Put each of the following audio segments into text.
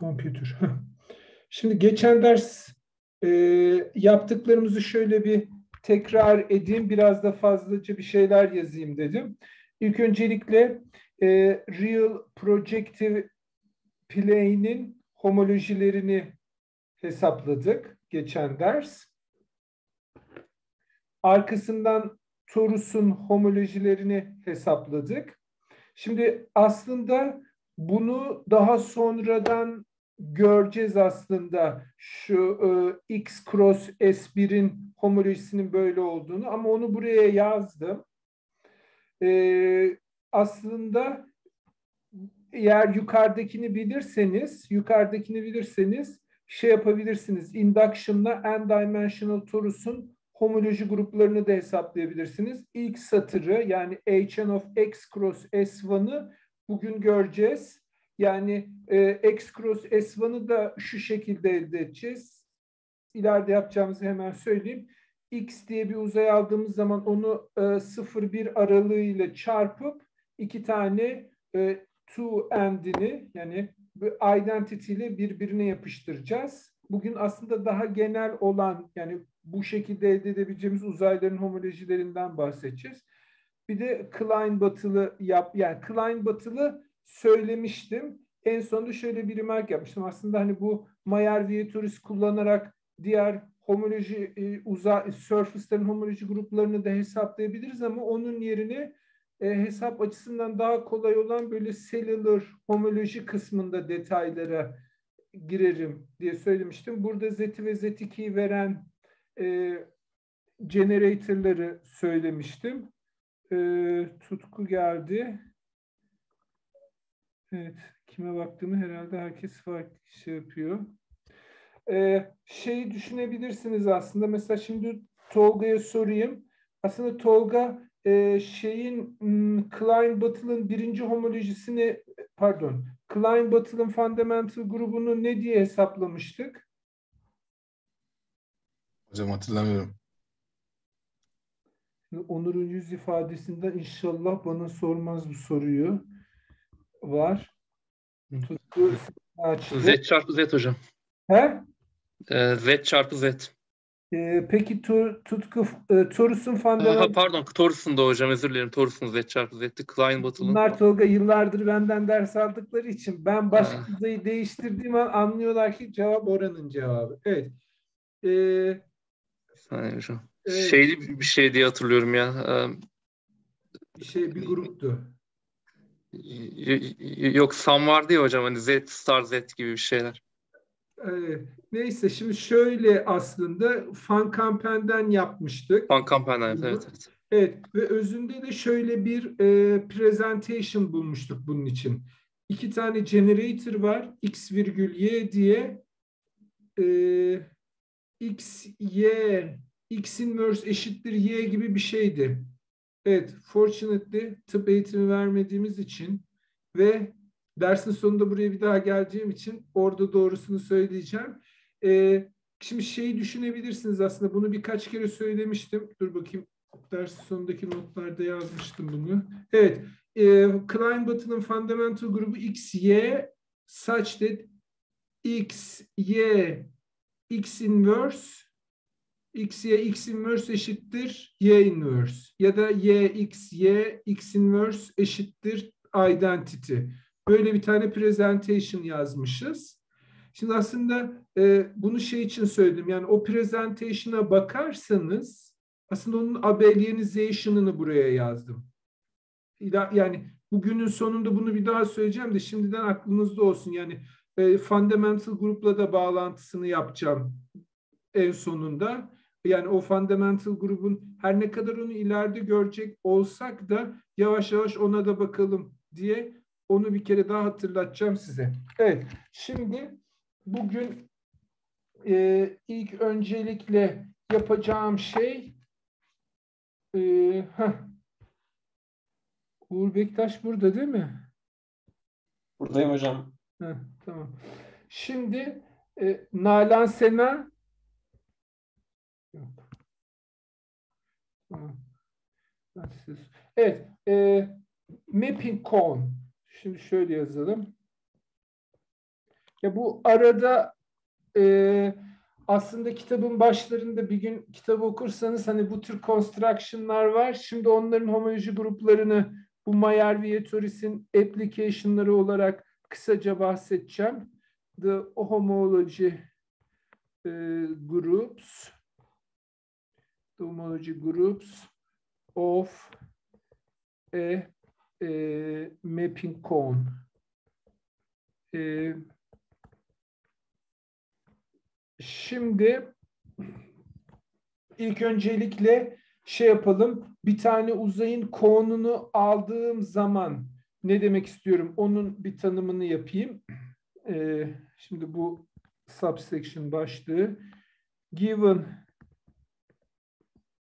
computer. Şimdi geçen ders e, yaptıklarımızı şöyle bir tekrar edeyim. Biraz da fazlaca bir şeyler yazayım dedim. İlk öncelikle e, Real Projective Plane'in homolojilerini hesapladık geçen ders. Arkasından torus'un homolojilerini hesapladık. Şimdi aslında bunu daha sonradan göreceğiz aslında şu e, X cross S1'in homolojisinin böyle olduğunu ama onu buraya yazdım. E, aslında eğer yukarıdakini bilirseniz, yukarıdakini bilirseniz şey yapabilirsiniz. Induction'la n-dimensional torus'un homoloji gruplarını da hesaplayabilirsiniz. İlk satırı yani Hn of x cross S1'ı bugün göreceğiz. Yani e, x cross S1'ı da şu şekilde elde edeceğiz. İleride yapacağımızı hemen söyleyeyim. X diye bir uzay aldığımız zaman onu e, 0-1 aralığıyla çarpıp iki tane e, to end'ini yani identity ile birbirine yapıştıracağız. Bugün aslında daha genel olan yani bu şekilde elde edebileceğimiz uzayların homolojilerinden bahsedeceğiz. Bir de Klein batılı yap yani Klein batılı söylemiştim. En sonunda şöyle bir remark yapmıştım. Aslında hani bu Mayer Vietoris kullanarak diğer homoloji e, uzay surface'lerin homoloji gruplarını da hesaplayabiliriz ama onun yerine e, hesap açısından daha kolay olan böyle cellular homoloji kısmında detaylara girerim diye söylemiştim. Burada Z1 ve Z2'yi veren e, generator'ları söylemiştim. E, tutku geldi. Evet, kime baktığımı herhalde herkes farklı şey yapıyor. Ee, şeyi düşünebilirsiniz aslında. Mesela şimdi Tolga'ya sorayım. Aslında Tolga e, şeyin hmm, Klein Battle'ın birinci homolojisini pardon Klein Battle'ın fundamental grubunu ne diye hesaplamıştık? Hocam hatırlamıyorum. Onur'un yüz ifadesinden inşallah bana sormaz bu soruyu. Var. Tutku Z çarpı Z hocam. He? Ee, Z çarpı Z. Ee, peki tur, tutku e, Torus'un fundamental... Ha, pardon Torus'un da hocam özür dilerim. Torus'un Z çarpı Z'ti. Klein Battle'ın. Bunlar Tolga yıllardır benden ders aldıkları için ben başka değiştirdiğim an anlıyorlar ki cevap oranın cevabı. Evet. Ee, Saniye hocam. Evet. Şeyli bir şey diye hatırlıyorum ya. Bir şey bir gruptu. Yok Sam vardı ya hocam hani Z Star Z gibi bir şeyler. Ee, neyse şimdi şöyle aslında Fan Kampen'den yapmıştık. Fan Kampen'den evet, evet. Evet ve özünde de şöyle bir e, presentation bulmuştuk bunun için. İki tane generator var x virgül y diye e, x y x inverse eşittir y gibi bir şeydi. Evet, fortunately tıp eğitimi vermediğimiz için ve dersin sonunda buraya bir daha geleceğim için orada doğrusunu söyleyeceğim. Ee, şimdi şeyi düşünebilirsiniz aslında bunu birkaç kere söylemiştim. Dur bakayım dersin sonundaki notlarda yazmıştım bunu. Evet, e, Klein Batı'nın fundamental grubu X, Y such that X, Y, X inverse x y x inverse eşittir y inverse ya da y x y x inverse eşittir identity. Böyle bir tane presentation yazmışız. Şimdi aslında e, bunu şey için söyledim. Yani o presentation'a bakarsanız aslında onun abelianization'ını buraya yazdım. Yani bugünün sonunda bunu bir daha söyleyeceğim de şimdiden aklınızda olsun. Yani e, fundamental grupla da bağlantısını yapacağım en sonunda yani o fundamental grubun her ne kadar onu ileride görecek olsak da yavaş yavaş ona da bakalım diye onu bir kere daha hatırlatacağım size. Evet, şimdi bugün e, ilk öncelikle yapacağım şey e, heh, Uğur Bektaş burada değil mi? Buradayım hocam. Heh, tamam. Şimdi e, Nalan Sena Evet. E, mapping cone. Şimdi şöyle yazalım. Ya bu arada e, aslında kitabın başlarında bir gün kitabı okursanız hani bu tür construction'lar var. Şimdi onların homoloji gruplarını bu Mayer-Vietoris'in application'ları olarak kısaca bahsedeceğim. The homology e, groups the homology groups of a, a mapping cone. E, Şimdi ilk öncelikle şey yapalım. Bir tane uzayın konunu aldığım zaman ne demek istiyorum? Onun bir tanımını yapayım. Ee, şimdi bu subsection başlığı. Given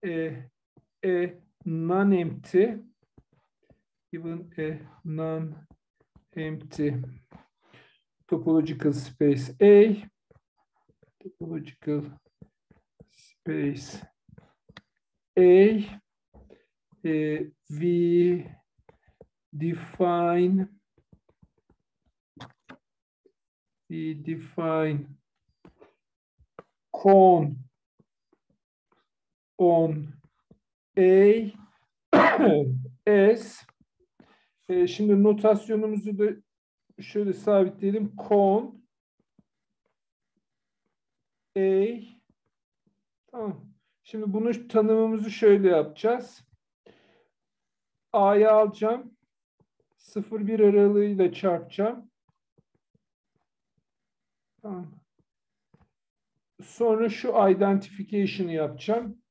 a, a non-empty given a non-empty topological space A. Topological space A, we define we define cone on A S e, şimdi notasyonumuzu da şöyle sabitleyelim. Cone A tamam. Şimdi bunu tanımımızı şöyle yapacağız. A'yı alacağım. 0-1 aralığıyla çarpacağım. Tamam. Sonra şu identification'ı yapacağım.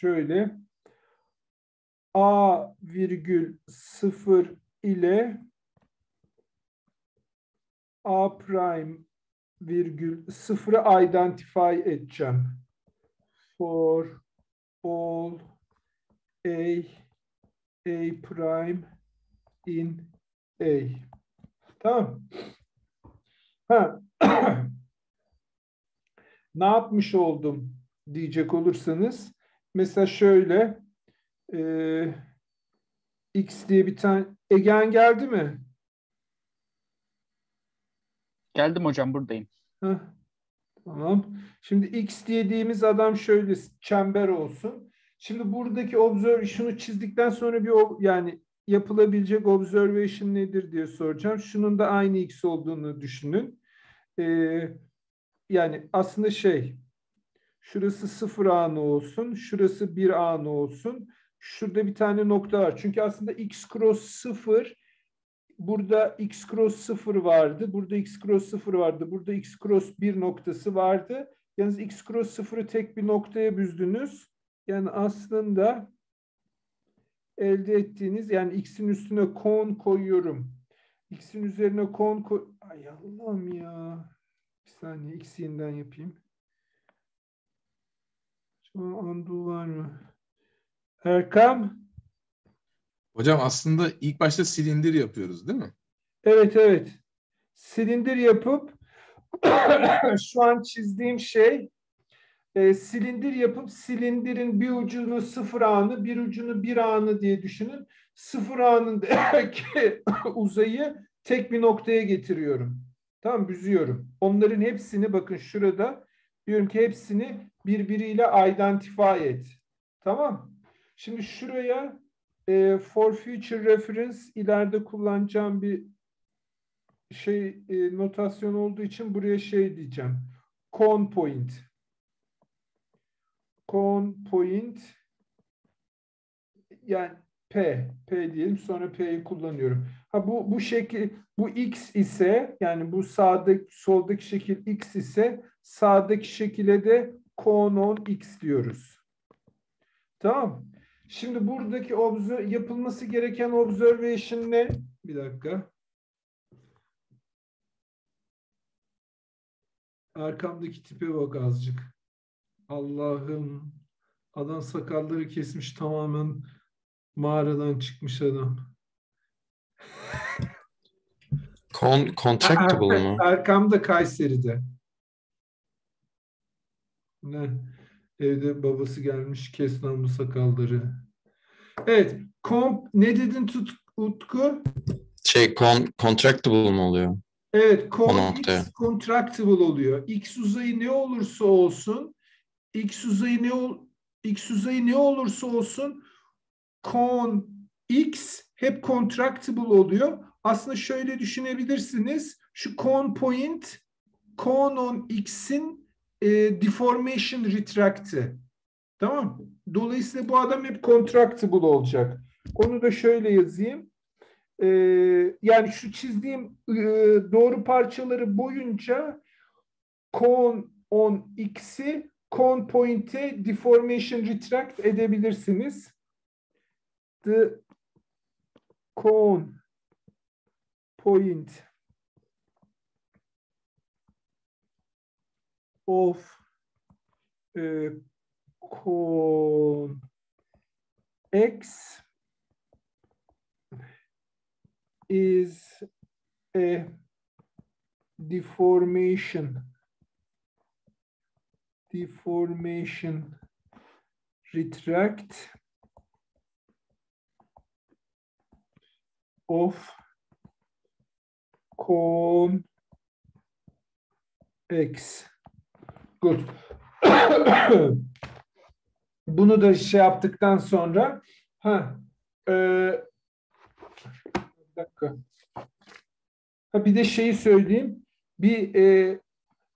Şöyle. A virgül 0 ile A prime virgül sıfırı identify edeceğim. For all A A prime in A. Tamam. Ha. ne yapmış oldum diyecek olursanız mesela şöyle e, X diye bir tane Egen geldi mi? Geldim hocam buradayım. Heh, tamam. Şimdi X dediğimiz adam şöyle çember olsun. Şimdi buradaki observe şunu çizdikten sonra bir yani yapılabilecek observation nedir diye soracağım. Şunun da aynı X olduğunu düşünün. Ee, yani aslında şey şurası sıfır anı olsun. Şurası bir anı olsun. Şurada bir tane nokta var. Çünkü aslında X cross sıfır burada x cross 0 vardı. Burada x cross 0 vardı. Burada x cross 1 noktası vardı. Yalnız x cross 0'ı tek bir noktaya büzdünüz. Yani aslında elde ettiğiniz yani x'in üstüne kon koyuyorum. X'in üzerine kon koy... Ay Allah'ım ya. Bir saniye x yeniden yapayım. Şu an undo var mı? Erkam? Hocam aslında ilk başta silindir yapıyoruz değil mi? Evet evet. Silindir yapıp şu an çizdiğim şey e, silindir yapıp silindirin bir ucunu sıfır anı bir ucunu bir anı diye düşünün. Sıfır anındaki uzayı tek bir noktaya getiriyorum. Tamam büzüyorum. Onların hepsini bakın şurada diyorum ki hepsini birbiriyle identify et. Tamam. Şimdi şuraya e, for future reference ileride kullanacağım bir şey e, notasyon olduğu için buraya şey diyeceğim. Con point. Con point yani P, P diyelim sonra P'yi kullanıyorum. Ha bu bu şekil bu X ise yani bu sağdaki soldaki şekil X ise sağdaki şekile de konon X diyoruz. Tamam. Şimdi buradaki yapılması gereken observation ne? Bir dakika. Arkamdaki tipe bak azıcık. Allah'ım. Adam sakalları kesmiş tamamen mağaradan çıkmış adam. Con contractable mu? Arkamda Kayseri'de. Ne? Evde babası gelmiş kes bu sakalları. Evet. Komp ne dedin Tut, Utku? Şey con contractable mı oluyor? Evet, noktaya. x contractible oluyor. X uzayı ne olursa olsun, x uzayı ne ol x uzayı ne olursa olsun con x hep contractible oluyor. Aslında şöyle düşünebilirsiniz. Şu con point con on x'in e, deformation retract'i. Tamam mı? Dolayısıyla bu adam hep contractible olacak. Onu da şöyle yazayım. Ee, yani şu çizdiğim e, doğru parçaları boyunca con on x'i con point'e deformation retract edebilirsiniz. The con point of uh, con x is a deformation deformation retract of con x. Good. Bunu da şey yaptıktan sonra ha e, bir dakika. Ha, bir de şeyi söyleyeyim. Bir e,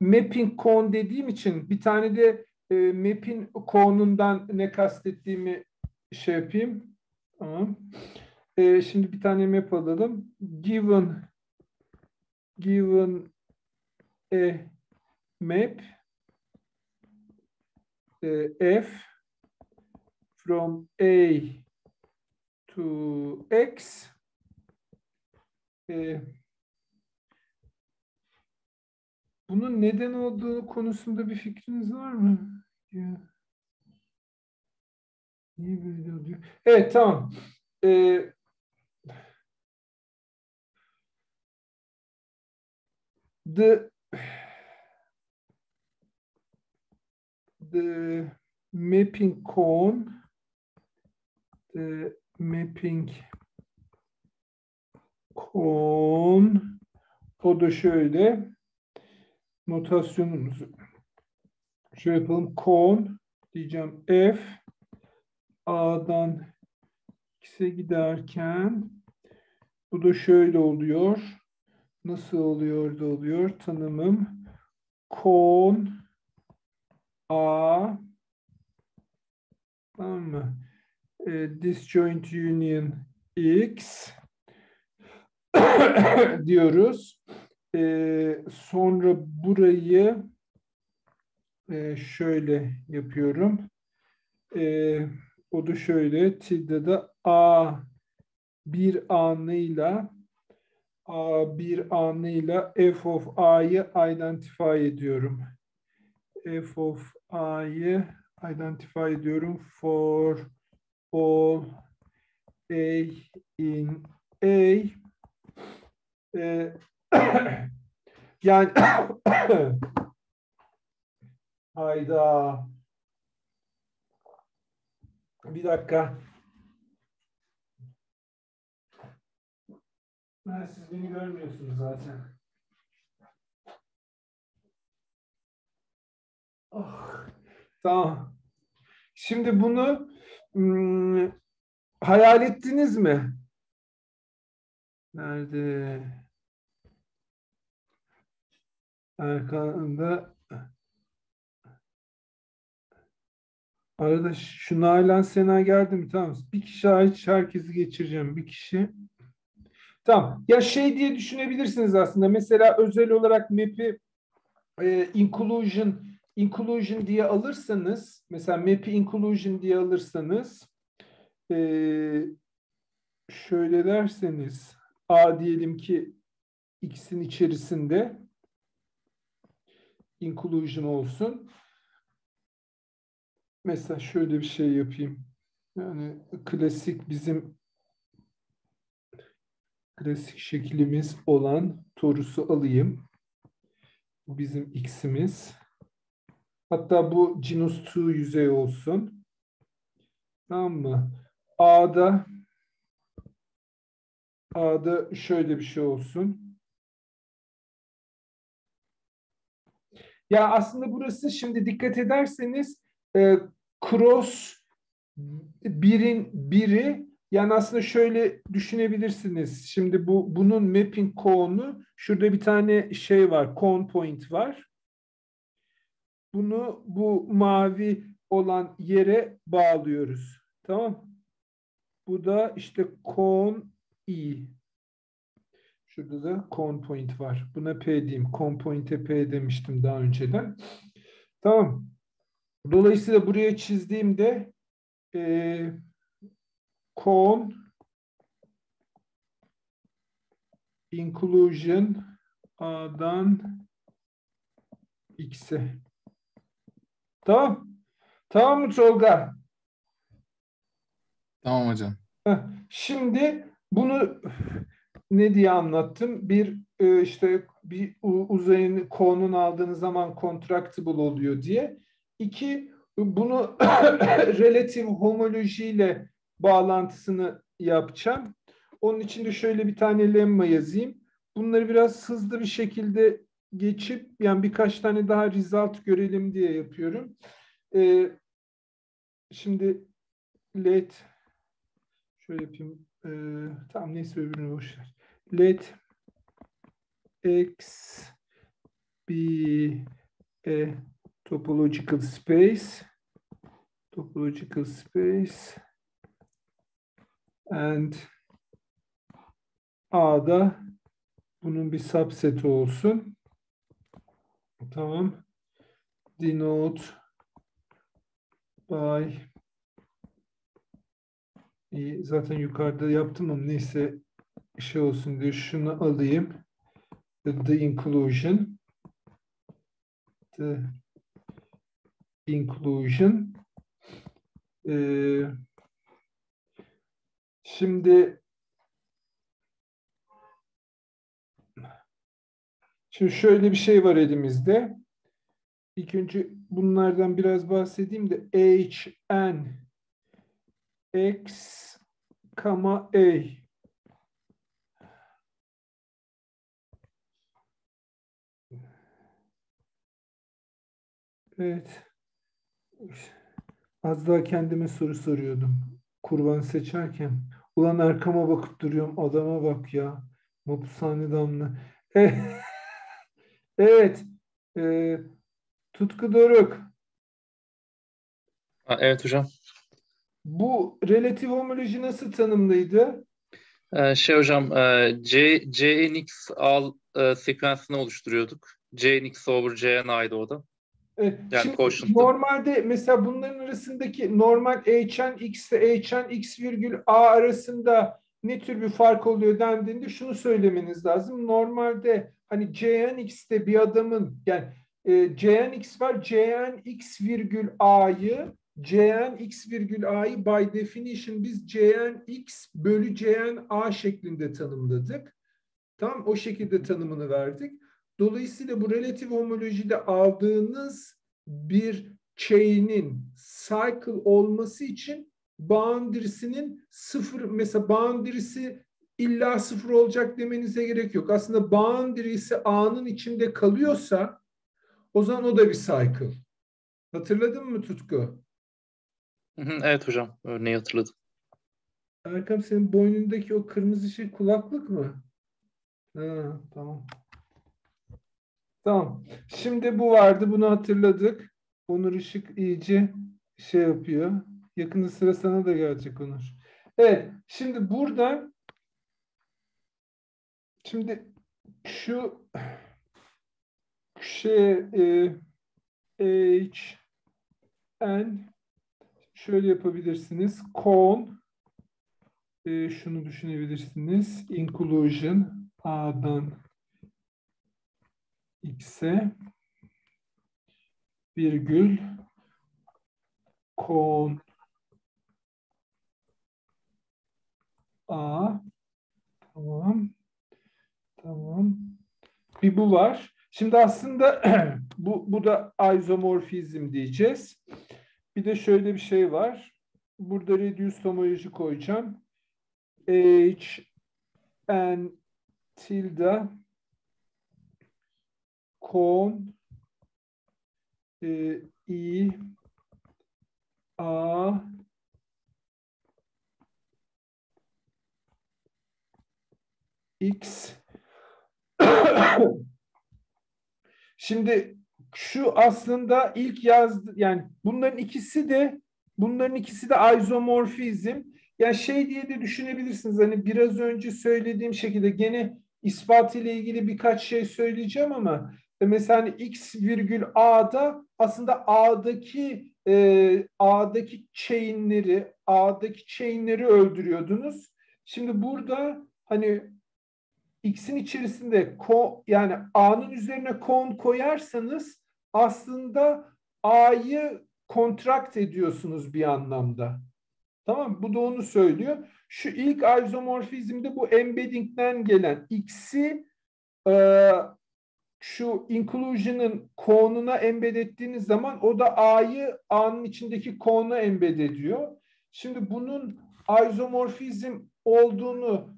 mapping con dediğim için bir tane de e, mapping con'undan ne kastettiğimi şey yapayım. E, şimdi bir tane map alalım. Given given a map f from a to x e, bunun neden olduğu konusunda bir fikriniz var mı? Niye böyle oluyor? Evet tamam. Ee, the the mapping cone the mapping cone o da şöyle. Notasyonumuzu şöyle yapalım. Cone diyeceğim. F. A'dan x'e giderken bu da şöyle oluyor. Nasıl oluyor da oluyor? Tanımım. Cone a tamam mı e, disjoint union x diyoruz. E, sonra burayı e, şöyle yapıyorum. E, o da şöyle. Tilde de a bir anıyla a bir anıyla f of a'yı identify ediyorum. F of a'yı identify ediyorum. For all a in a. E, yani hayda. Bir dakika. Siz beni görmüyorsunuz zaten tamam şimdi bunu hmm, hayal ettiniz mi? Nerede? Arkanda Arada şu Nalan Sena geldi mi? Tamam. Bir kişi hariç herkesi geçireceğim. Bir kişi. Tamam. Ya şey diye düşünebilirsiniz aslında. Mesela özel olarak map'i e, inclusion inclusion diye alırsanız mesela map'i inclusion diye alırsanız e, şöyle derseniz A diyelim ki X'in içerisinde inclusion olsun. Mesela şöyle bir şey yapayım. Yani klasik bizim klasik şeklimiz olan torusu alayım. Bu bizim x'imiz. Hatta bu genus 2 yüzey olsun. Tamam mı? A'da A'da şöyle bir şey olsun. Ya aslında burası şimdi dikkat ederseniz e, cross birin biri yani aslında şöyle düşünebilirsiniz. Şimdi bu bunun mapping koonu şurada bir tane şey var. Cone point var. Bunu bu mavi olan yere bağlıyoruz. Tamam. Bu da işte cone i. Şurada da cone point var. Buna P diyeyim. Cone point'e P demiştim daha önceden. Tamam. Dolayısıyla buraya çizdiğimde e, cone inclusion A'dan X'e. Tamam. Tamam mı Tolga? Tamam hocam. Şimdi bunu ne diye anlattım? Bir e, işte bir uzayın konun aldığınız zaman contractible oluyor diye. İki bunu relative homolojiyle bağlantısını yapacağım. Onun için de şöyle bir tane lemma yazayım. Bunları biraz hızlı bir şekilde geçip yani birkaç tane daha result görelim diye yapıyorum. Ee, şimdi let şöyle yapayım. Ee, tamam neyse öbürünü boş ver. Let x be a topological space topological space and A'da bunun bir subseti olsun. Tamam. Denote by İyi, zaten yukarıda yaptım ama neyse şey olsun diye şunu alayım. The, the inclusion the inclusion Ee, şimdi şimdi şöyle bir şey var elimizde. İlk önce bunlardan biraz bahsedeyim de h n x, comma a. Evet. Az daha kendime soru soruyordum. Kurban seçerken. Ulan arkama bakıp duruyorum. Adama bak ya. Mapushane damla. Evet. Ee, Tutku Doruk. Ha, evet hocam. Bu relatif homoloji nasıl tanımlıydı? Ee, şey hocam e, C, CNX al e, sekansını oluşturuyorduk. CNX over CNI'di o da. Evet, Yani Şimdi normalde mesela bunların arasındaki normal hn x ile hn x virgül a arasında ne tür bir fark oluyor dendiğinde şunu söylemeniz lazım. Normalde hani cn x'te bir adamın yani e, cn x var cn x virgül a'yı cn x virgül a'yı by definition biz cn x bölü cn a şeklinde tanımladık. Tamam o şekilde tanımını verdik. Dolayısıyla bu relatif homolojide aldığınız bir chain'in cycle olması için boundary'sinin sıfır mesela boundary'si illa sıfır olacak demenize gerek yok. Aslında boundary'si A'nın içinde kalıyorsa o zaman o da bir cycle. Hatırladın mı Tutku? Evet hocam. Örneği hatırladım. Erkam senin boynundaki o kırmızı şey kulaklık mı? Ha, tamam. Tamam. Şimdi bu vardı. Bunu hatırladık. Onur Işık iyice şey yapıyor. Yakında sıra sana da gelecek Onur. Evet. Şimdi burada şimdi şu şey e, H N şöyle yapabilirsiniz. Con e, şunu düşünebilirsiniz. Inclusion A'dan X'e virgül kon A tamam bir bu var. Şimdi aslında bu, bu da izomorfizm diyeceğiz. Bir de şöyle bir şey var. Burada reduce homoloji koyacağım. H n tilde kon e, i a x Şimdi şu aslında ilk yazdı yani bunların ikisi de bunların ikisi de izomorfizm. Yani şey diye de düşünebilirsiniz hani biraz önce söylediğim şekilde gene ispat ile ilgili birkaç şey söyleyeceğim ama e, mesela hani x virgül a'da aslında a'daki e, a'daki chain'leri a'daki chain'leri öldürüyordunuz. Şimdi burada hani x'in içerisinde ko, yani a'nın üzerine kon koyarsanız aslında a'yı kontrakt ediyorsunuz bir anlamda. Tamam Bu da onu söylüyor. Şu ilk isomorfizmde bu embedding'den gelen x'i e, şu inclusion'ın konuna embed ettiğiniz zaman o da a'yı a'nın içindeki konuna embed ediyor. Şimdi bunun isomorfizm olduğunu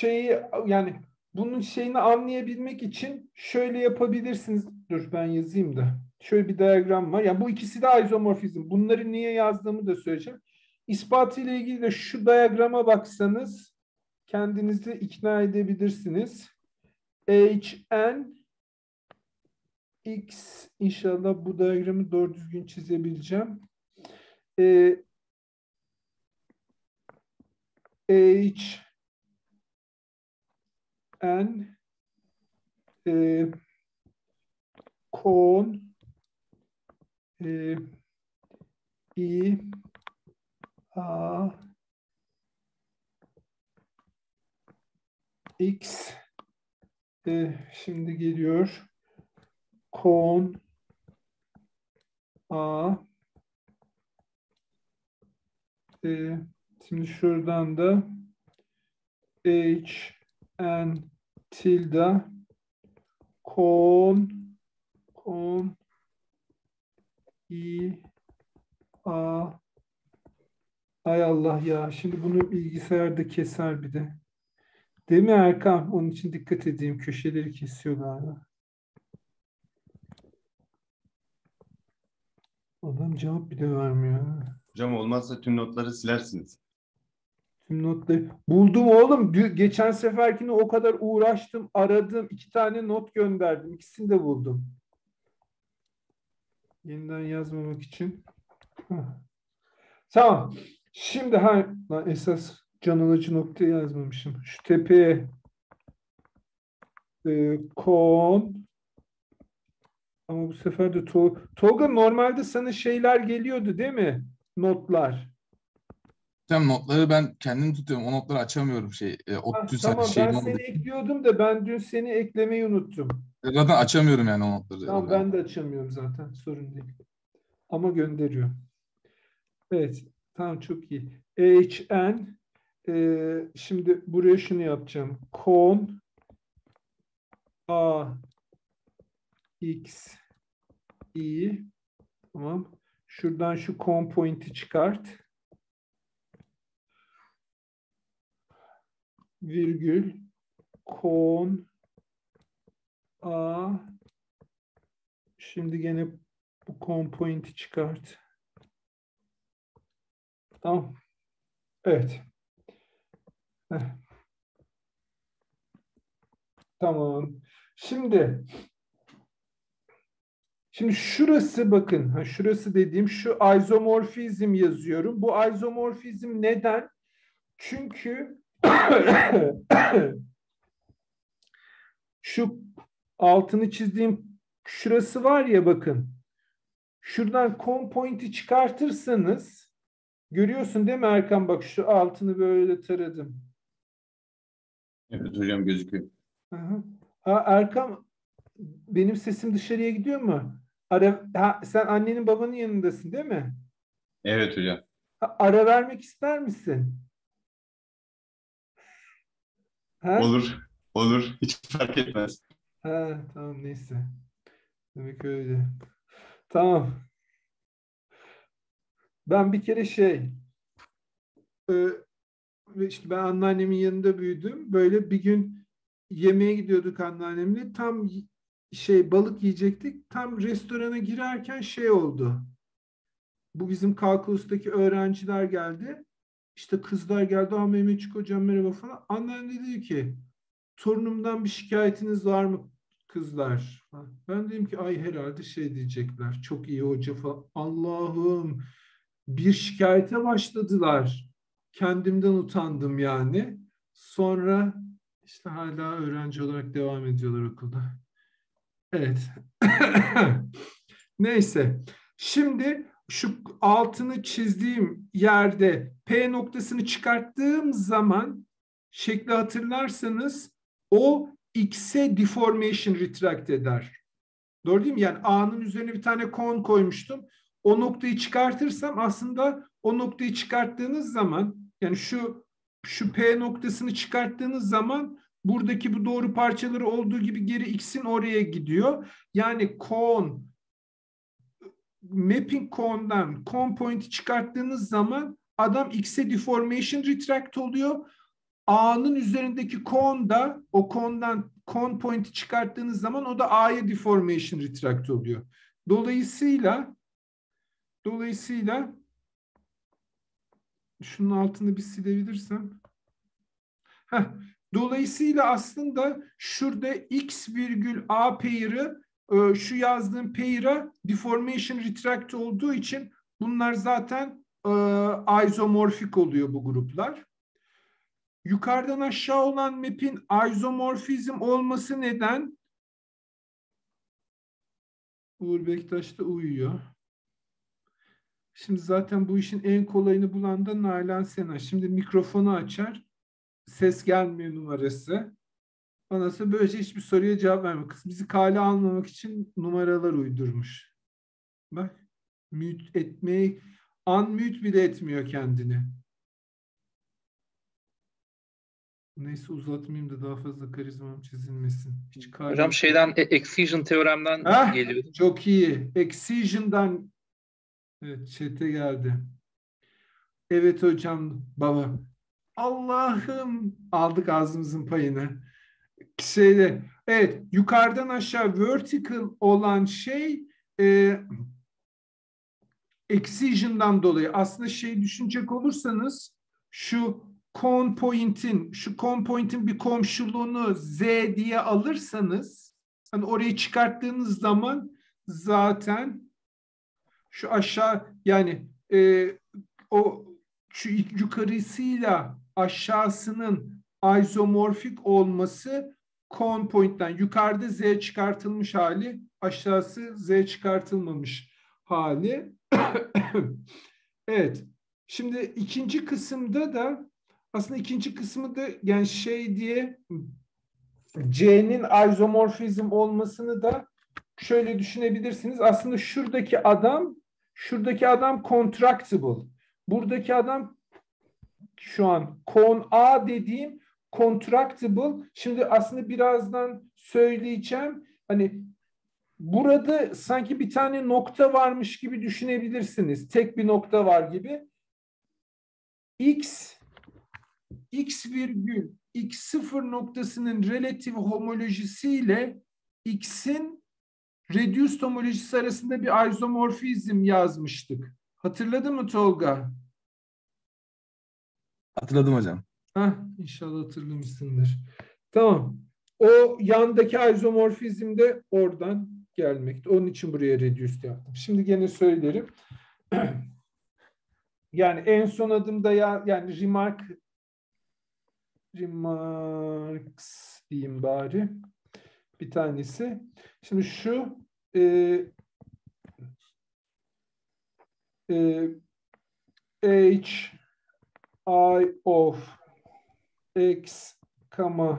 şeyi yani bunun şeyini anlayabilmek için şöyle yapabilirsiniz. Dur ben yazayım da. Şöyle bir diyagram var. Yani bu ikisi de isomorfizm. Bunları niye yazdığımı da söyleyeceğim. İspatı ile ilgili de şu diyagrama baksanız kendinizi ikna edebilirsiniz. Hn x inşallah bu diyagramı doğru düzgün çizebileceğim. Ee, H n e, kon e, i a x e, şimdi geliyor. Kon a e, şimdi şuradan da h n tilde kon kon i a ay Allah ya şimdi bunu bilgisayarda keser bir de. Değil mi Erkan? Onun için dikkat edeyim. Köşeleri kesiyor galiba. Adam cevap bile vermiyor. Hocam olmazsa tüm notları silersiniz. Notları. Buldum oğlum. Geçen seferkini o kadar uğraştım, aradım. iki tane not gönderdim. İkisini de buldum. Yeniden yazmamak için. Tamam. Şimdi ha, lan esas can alıcı noktayı yazmamışım. Şu tepeye e, kon ama bu sefer de to Tolga normalde sana şeyler geliyordu değil mi? Notlar. Hocam notları ben kendim tutuyorum. O notları açamıyorum şey. E, Ha, ODTÜ tamam şey ben seni için. ekliyordum da ben dün seni eklemeyi unuttum. Zaten açamıyorum yani o notları. Tamam ben de açamıyorum zaten sorun değil. Ama gönderiyor. Evet tamam çok iyi. HN e, şimdi buraya şunu yapacağım. Kon A X I tamam. Şuradan şu kon point'i çıkart. Virgül kon A Şimdi gene bu kon point'i çıkart. Tamam. Evet. Tamam. Şimdi Şimdi şurası bakın, ha şurası dediğim şu izomorfizm yazıyorum. Bu izomorfizm neden? Çünkü şu altını çizdiğim şurası var ya bakın. Şuradan com point'i çıkartırsanız görüyorsun değil mi Erkan? Bak şu altını böyle taradım. Evet hocam gözüküyor. Aha. Ha, Erkan benim sesim dışarıya gidiyor mu? Ara, ha, sen annenin babanın yanındasın değil mi? Evet hocam. Ha, ara vermek ister misin? Ha? Olur. Olur. Hiç fark etmez. Ha, tamam neyse. Demek öyle. Tamam. Ben bir kere şey e, işte ben anneannemin yanında büyüdüm. Böyle bir gün yemeğe gidiyorduk anneannemle. Tam şey balık yiyecektik. Tam restorana girerken şey oldu. Bu bizim kalkulustaki öğrenciler geldi. İşte kızlar geldi. Aa Mehmetçik hocam merhaba falan. Annen de dedi ki torunumdan bir şikayetiniz var mı kızlar? Ben dedim ki ay herhalde şey diyecekler. Çok iyi hoca falan. Allah'ım bir şikayete başladılar. Kendimden utandım yani. Sonra işte hala öğrenci olarak devam ediyorlar okulda. Evet. Neyse. Şimdi şu altını çizdiğim yerde P noktasını çıkarttığım zaman şekli hatırlarsanız o X'e deformation retract eder. Doğru değil mi? Yani A'nın üzerine bir tane kon koymuştum. O noktayı çıkartırsam aslında o noktayı çıkarttığınız zaman yani şu şu P noktasını çıkarttığınız zaman buradaki bu doğru parçaları olduğu gibi geri X'in oraya gidiyor. Yani kon mapping kone'dan cone point'i çıkarttığınız zaman adam X'e deformation retract oluyor. A'nın üzerindeki cone da o kone'dan cone point'i çıkarttığınız zaman o da A'ya deformation retract oluyor. Dolayısıyla dolayısıyla şunun altını bir silebilirsem. Heh, dolayısıyla aslında şurada x virgül a pair'ı e, şu yazdığım pair'a deformation retract olduğu için bunlar zaten e, isomorfik oluyor bu gruplar. Yukarıdan aşağı olan map'in isomorfizm olması neden? Uğur Bektaş da uyuyor. Şimdi zaten bu işin en kolayını bulan da Nalan Sena. Şimdi mikrofonu açar. Ses gelmiyor numarası. Ondan sonra böylece hiçbir soruya cevap vermiyor. Kız bizi kale almamak için numaralar uydurmuş. Bak mute etmeyi unmute bile etmiyor kendini. Neyse uzatmayayım da daha fazla karizmam çizilmesin. Hiç kale... Hocam şeyden e, excision teoremden Heh, geliyor. Çok iyi. Excision'dan evet çete geldi. Evet hocam baba. Allah'ım aldık ağzımızın payını. Şeyde evet yukarıdan aşağı vertical olan şey e, excision'dan dolayı. Aslında şey düşünecek olursanız şu cone point'in şu cone point'in bir komşuluğunu z diye alırsanız hani orayı çıkarttığınız zaman zaten şu aşağı yani e, o şu yukarısıyla aşağısının isomorfik olması cone point'ten yukarıda z çıkartılmış hali aşağısı z çıkartılmamış hali. evet. Şimdi ikinci kısımda da aslında ikinci kısmı da yani şey diye C'nin isomorfizm olmasını da şöyle düşünebilirsiniz. Aslında şuradaki adam şuradaki adam contractible. Buradaki adam şu an con A dediğim contractible. Şimdi aslında birazdan söyleyeceğim. Hani burada sanki bir tane nokta varmış gibi düşünebilirsiniz. Tek bir nokta var gibi. X x virgül x sıfır noktasının relatif homolojisiyle x'in reduced homolojisi arasında bir isomorfizm yazmıştık. Hatırladın mı Tolga? Hatırladım hocam. Hah, inşallah hatırlamışsındır. Tamam. O yandaki isomorfizm de oradan gelmekte. Onun için buraya reduced yaptım. Şimdi gene söylerim. yani en son adımda ya yani remark remarks diyeyim bari. Bir tanesi. Şimdi şu e, e, h i of x kama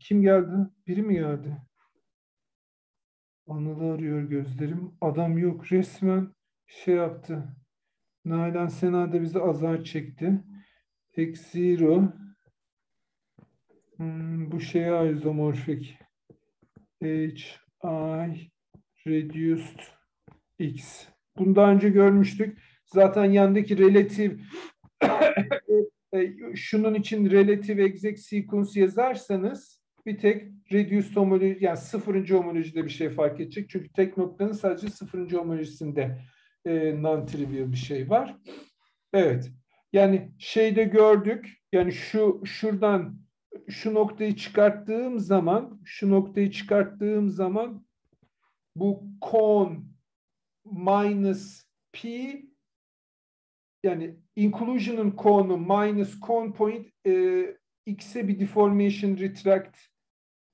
kim geldi? Biri mi geldi? Anıl'ı arıyor gözlerim. Adam yok. Resmen şey yaptı. Nalan Sena da bize azar çekti. X zero hmm, bu şeye isomorfik h i reduced x. Bunu daha önce görmüştük. Zaten yandaki relatif e, şunun için relative exact sequence yazarsanız Bir tek reduced homoloji yani sıfırıncı homolojide bir şey fark edecek. Çünkü tek noktanın sadece sıfırıncı homolojisinde e, non-trivial bir şey var. Evet. Yani şeyde gördük. Yani şu şuradan şu noktayı çıkarttığım zaman şu noktayı çıkarttığım zaman bu con minus p yani inclusion'ın con'u minus con point e, x'e bir deformation retract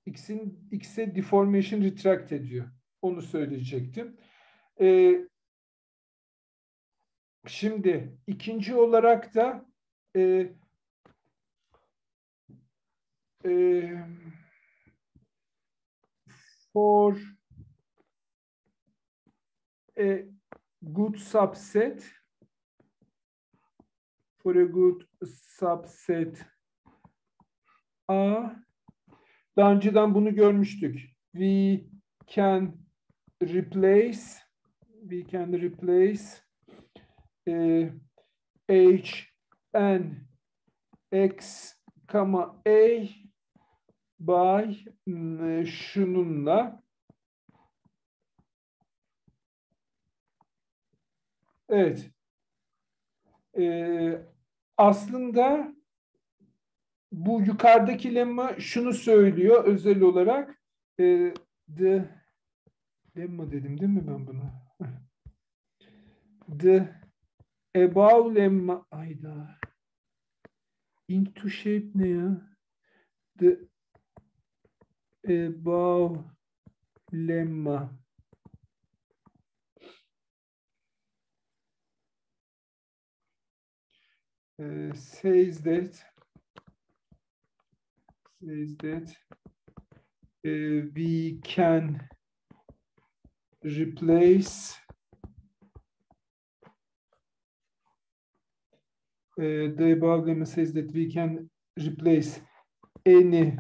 x'in x'e deformation retract ediyor. Onu söyleyecektim. E, şimdi ikinci olarak da e, e, for a good subset for a good subset A daha önceden bunu görmüştük. We can replace we can replace e, H n x, comma A by m, şununla Evet. Ee, aslında bu yukarıdaki lemma şunu söylüyor özel olarak. E, the lemma dedim değil mi ben bunu? The above lemma ayda into shape ne ya? The above lemma says that says that uh, we can replace. Uh, the above lemma says that we can replace any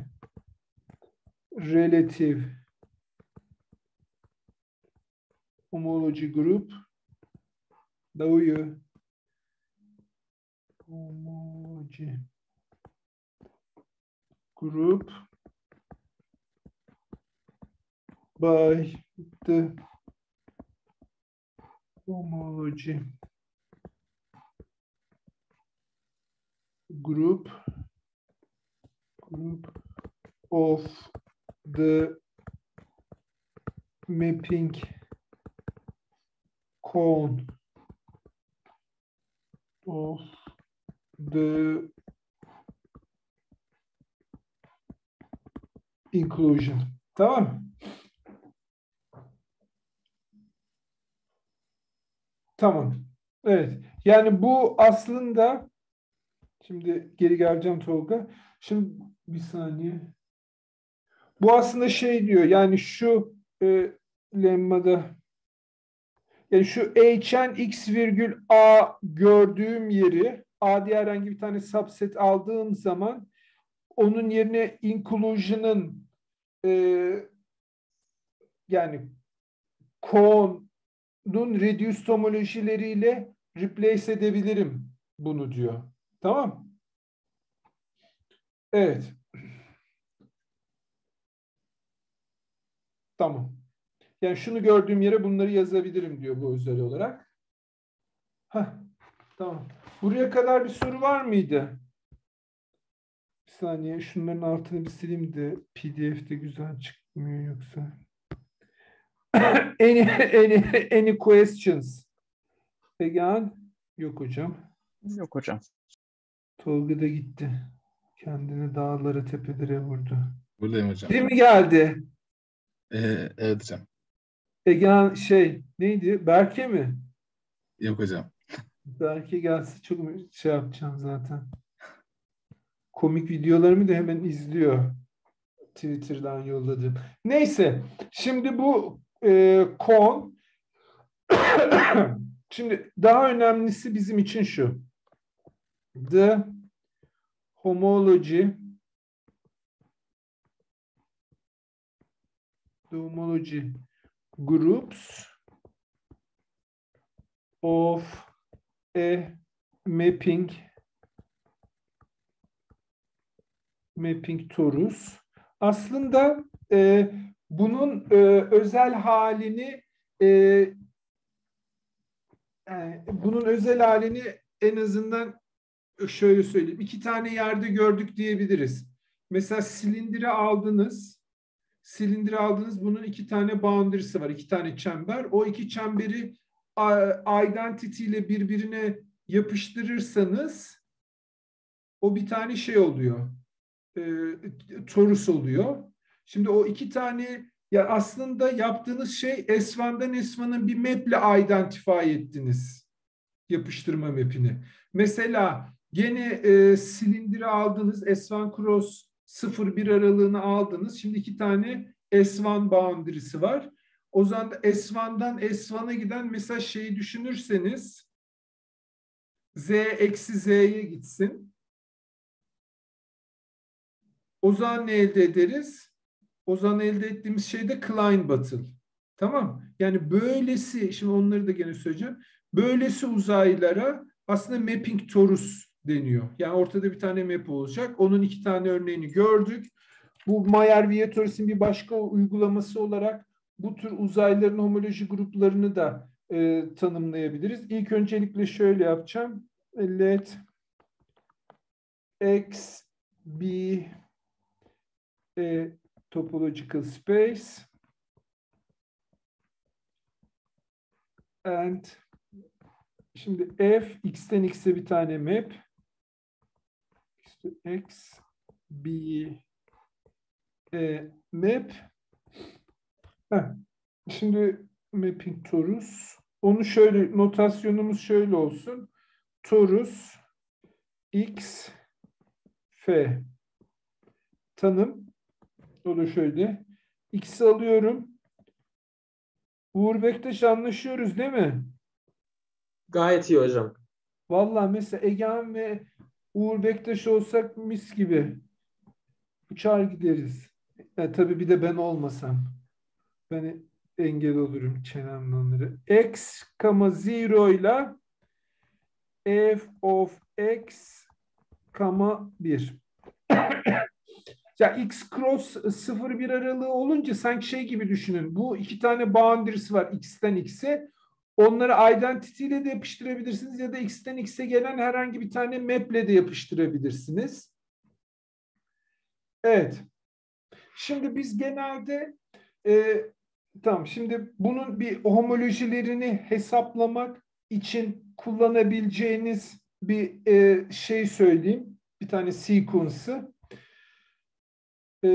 relative homology group. W homology group by the homology group group of the mapping cone of the inclusion. Tamam? Tamam. Evet. Yani bu aslında şimdi geri geleceğim Tolga. Şimdi bir saniye. Bu aslında şey diyor yani şu e, lemmada yani şu hn x virgül a gördüğüm yeri a diye herhangi bir tane subset aldığım zaman onun yerine inclusion'ın e, yani Cohn'un reduced homolojileriyle replace edebilirim bunu diyor. Tamam Evet. Tamam. Yani şunu gördüğüm yere bunları yazabilirim diyor bu özel olarak. Heh, tamam. Buraya kadar bir soru var mıydı? Bir saniye şunların altını bir sileyim de pdf'de güzel çıkmıyor yoksa. any, any, any questions? Egehan? Yok hocam. Yok hocam. Tolga da gitti. Kendini dağlara tepelere vurdu. Buradayım hocam. Biri mi geldi? Ee, evet hocam. Egehan şey neydi? Berke mi? Yok hocam. Berke gelse çok şey yapacağım zaten. Komik videolarımı da hemen izliyor. Twitter'dan yolladım. Neyse. Şimdi bu e, kon şimdi daha önemlisi bizim için şu. The homology the homology groups of a mapping mapping torus Aslında e, bunun e, özel halini e, yani bunun özel halini en azından şöyle söyleyeyim. iki tane yerde gördük diyebiliriz. Mesela silindiri aldınız. Silindiri aldınız. Bunun iki tane boundary'si var. iki tane çember. O iki çemberi identity ile birbirine yapıştırırsanız o bir tane şey oluyor. E, torus oluyor. Şimdi o iki tane ya aslında yaptığınız şey S1'dan S1'ın bir map'le identify ettiniz. Yapıştırma map'ini. Mesela gene e, silindiri aldınız. S1 cross 0-1 aralığını aldınız. Şimdi iki tane S1 boundary'si var. O zaman da S1'dan S1'a giden mesela şeyi düşünürseniz Z eksi Z'ye gitsin. O zaman ne elde ederiz? O zaman elde ettiğimiz şey de Klein battle. Tamam. Yani böylesi, şimdi onları da gene söyleyeceğim. Böylesi uzaylara aslında mapping torus deniyor. Yani ortada bir tane map olacak. Onun iki tane örneğini gördük. Bu Mayer-Vietoris'in bir başka uygulaması olarak bu tür uzayların homoloji gruplarını da e, tanımlayabiliriz. İlk öncelikle şöyle yapacağım. Let x be a topological space and şimdi f x'ten x'e bir tane map x b e, map Heh. şimdi mapping torus onu şöyle notasyonumuz şöyle olsun torus x f tanım o da şöyle x'i alıyorum Uğur Bektaş anlaşıyoruz değil mi? Gayet iyi hocam. Vallahi mesela Egehan ve Uğur Bektaş olsak mis gibi. Uçar gideriz. Ya, tabii bir de ben olmasam. Ben engel olurum çenemle onları. X, 0 ile f of x, kama 1. ya x cross 0-1 aralığı olunca sanki şey gibi düşünün. Bu iki tane boundary'si var x'ten x'e. Onları identity ile de yapıştırabilirsiniz ya da x'ten x'e gelen herhangi bir tane map ile de yapıştırabilirsiniz. Evet. Şimdi biz genelde e, tamam şimdi bunun bir homolojilerini hesaplamak için kullanabileceğiniz bir e, şey söyleyeyim. Bir tane sequence'ı. E,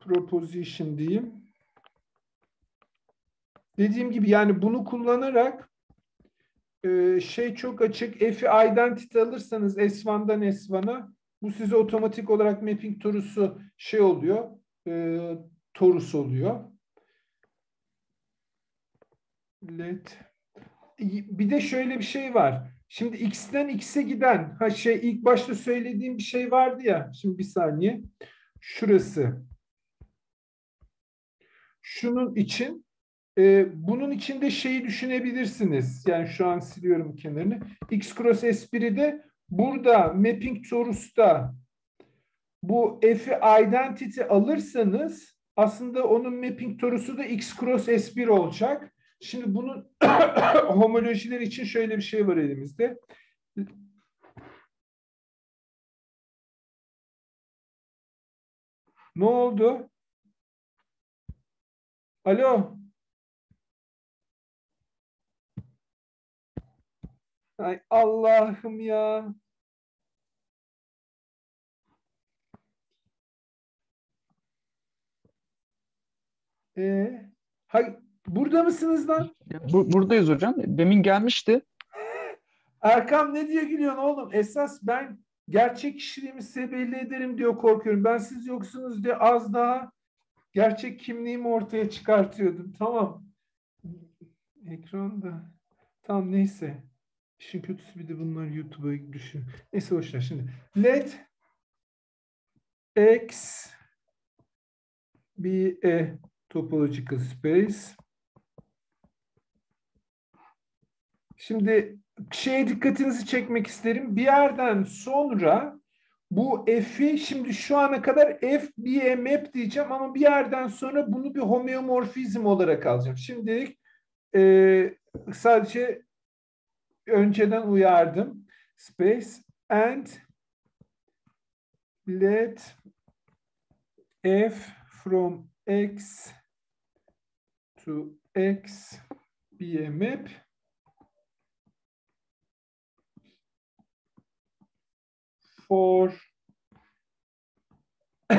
proposition diyeyim. Dediğim gibi yani bunu kullanarak e, şey çok açık. F'i identity alırsanız S1'dan S1'a bu size otomatik olarak mapping torusu şey oluyor. E, torus oluyor. Let bir de şöyle bir şey var. Şimdi x'ten x'e giden ha şey ilk başta söylediğim bir şey vardı ya. Şimdi bir saniye. Şurası. Şunun için e, bunun içinde şeyi düşünebilirsiniz. Yani şu an siliyorum kenarını. X cross S1'i burada mapping torus'ta bu f'i identity alırsanız aslında onun mapping torusu da X cross S1 olacak. Şimdi bunun homolojileri için şöyle bir şey var elimizde. Ne oldu? Alo. Ay Allah'ım ya. Ee, hay, burada mısınız lan? Bu, buradayız hocam. Demin gelmişti. Erkam ne diye gülüyorsun oğlum? Esas ben gerçek kişiliğimi size belli ederim diyor korkuyorum. Ben siz yoksunuz diye az daha gerçek kimliğimi ortaya çıkartıyordum. Tamam. Ekranda. Tamam neyse. İşin kötüsü bir de bunlar YouTube'a düşün. Neyse boşver şimdi. Let X be a topological space. Şimdi şeye dikkatinizi çekmek isterim. Bir yerden sonra bu f'i şimdi şu ana kadar f bir map diyeceğim ama bir yerden sonra bunu bir homeomorfizm olarak alacağım. Şimdilik e, sadece önceden uyardım. Space and let f from x to x be a map for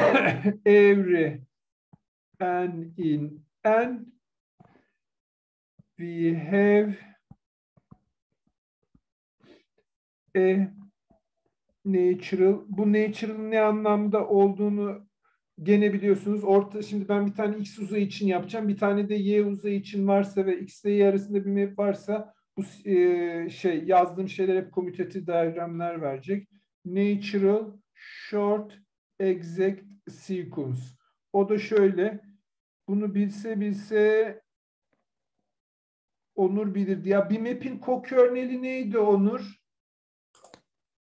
every n in n we have a natural bu natural'ın ne anlamda olduğunu gene biliyorsunuz. Orta şimdi ben bir tane x uzay için yapacağım. Bir tane de y uzay için varsa ve x ile y arasında bir map varsa bu e, şey yazdığım şeyler hep komutatif diyagramlar verecek. Natural short exact sequence. O da şöyle. Bunu bilse bilse Onur bilirdi. Ya bir map'in co-kerneli neydi Onur?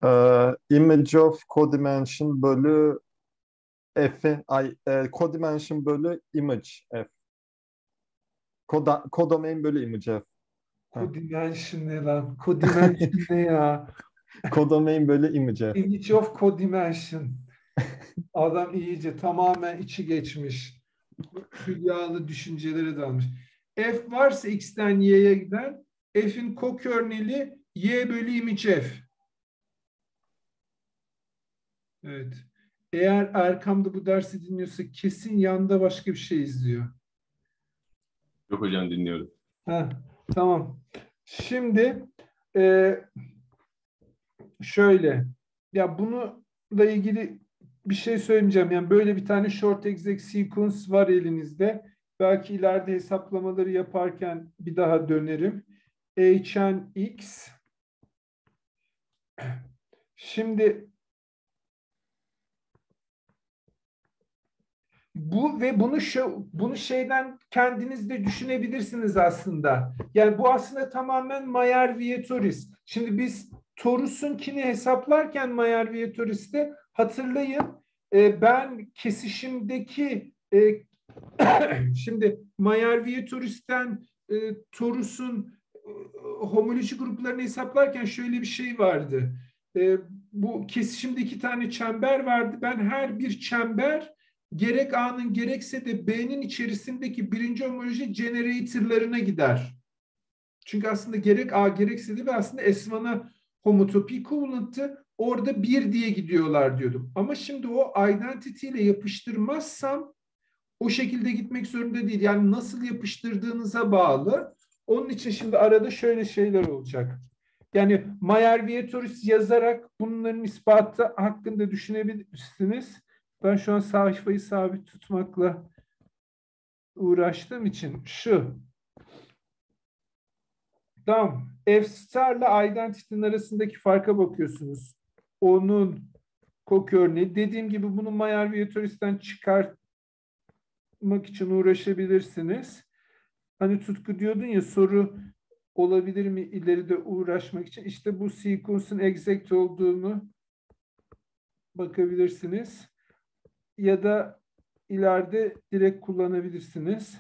Ee, image of codimension bölü f'in ay e, codimension bölü image f. Koda, codomain bölü image f. Codimension ne lan? Codimension ne ya? Codomain bölü image f. Image of codimension. Adam iyice tamamen içi geçmiş. Hülyalı düşüncelere dalmış. F varsa X'ten Y'ye giden F'in co-kerneli Y bölü image F. Evet. Eğer Erkam da bu dersi dinliyorsa kesin yanında başka bir şey izliyor. Yok hocam dinliyorum. Ha, tamam. Şimdi e, şöyle ya bununla ilgili bir şey söyleyeceğim. Yani böyle bir tane short exec sequence var elinizde. Belki ileride hesaplamaları yaparken bir daha dönerim. HNX Şimdi bu ve bunu şu bunu şeyden kendiniz de düşünebilirsiniz aslında. Yani bu aslında tamamen Mayer Vietoris. Şimdi biz Torus'unkini hesaplarken Mayer Vietoris'te hatırlayın e, ben kesişimdeki e, şimdi Mayer Vietoris'ten e, Torus'un e, homoloji gruplarını hesaplarken şöyle bir şey vardı. E, bu kesişimde iki tane çember vardı. Ben her bir çember gerek A'nın gerekse de B'nin içerisindeki birinci homoloji generatorlarına gider. Çünkü aslında gerek A gerekse de ve aslında S1'a homotopi equivalent'ı orada bir diye gidiyorlar diyordum. Ama şimdi o identity ile yapıştırmazsam o şekilde gitmek zorunda değil. Yani nasıl yapıştırdığınıza bağlı. Onun için şimdi arada şöyle şeyler olacak. Yani Mayer Vietoris yazarak bunların ispatı hakkında düşünebilirsiniz. Ben şu an sayfayı sabit tutmakla uğraştığım için şu. Tamam. F star ile identity'nin arasındaki farka bakıyorsunuz. Onun kok örneği. Dediğim gibi bunu Mayer Vietoris'ten çıkartmak için uğraşabilirsiniz. Hani Tutku diyordun ya soru olabilir mi ileride uğraşmak için? İşte bu sequence'ın exact olduğunu bakabilirsiniz. Ya da ileride direkt kullanabilirsiniz.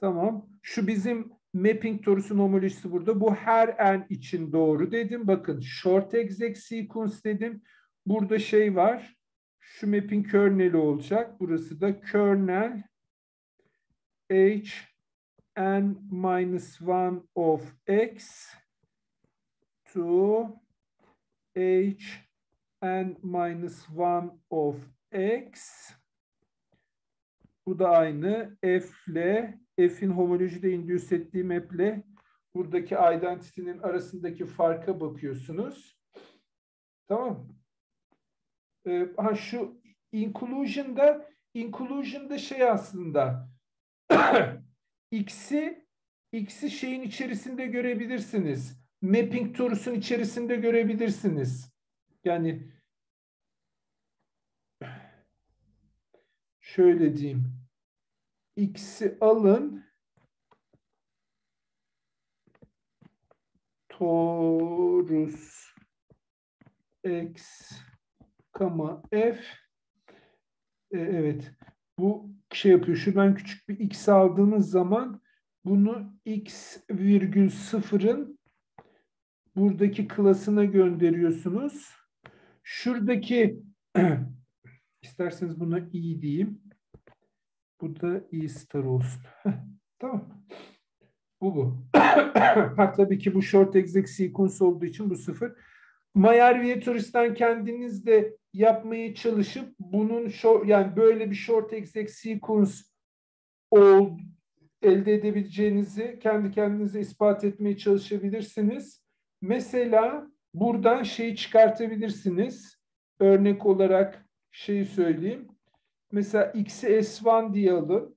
Tamam. Şu bizim mapping torusun homolojisi burada. Bu her n için doğru dedim. Bakın short exact sequence dedim. Burada şey var. Şu mapping kerneli olacak. Burası da kernel h n minus 1 of x to h n minus 1 of x bu da aynı f ile f'in homolojide induce ettiği map buradaki identity'nin arasındaki farka bakıyorsunuz. Tamam. Ee, ha şu inclusion'da inclusion'da şey aslında x'i x'i şeyin içerisinde görebilirsiniz. Mapping torusun içerisinde görebilirsiniz. Yani şöyle diyeyim. X'i alın. Torus X kama f E, evet bu şey yapıyor. Şuradan küçük bir x aldığınız zaman bunu x virgül sıfırın buradaki klasına gönderiyorsunuz. Şuradaki isterseniz buna i diyeyim. Bu da i star olsun. tamam. Bu bu. ha, tabii ki bu short exec sequence olduğu için bu sıfır. Mayer Vietoris'ten kendiniz de yapmaya çalışıp bunun short, yani böyle bir short exec sequence ol, elde edebileceğinizi kendi kendinize ispat etmeye çalışabilirsiniz. Mesela buradan şeyi çıkartabilirsiniz. Örnek olarak şeyi söyleyeyim. Mesela x'i S1 diye alın.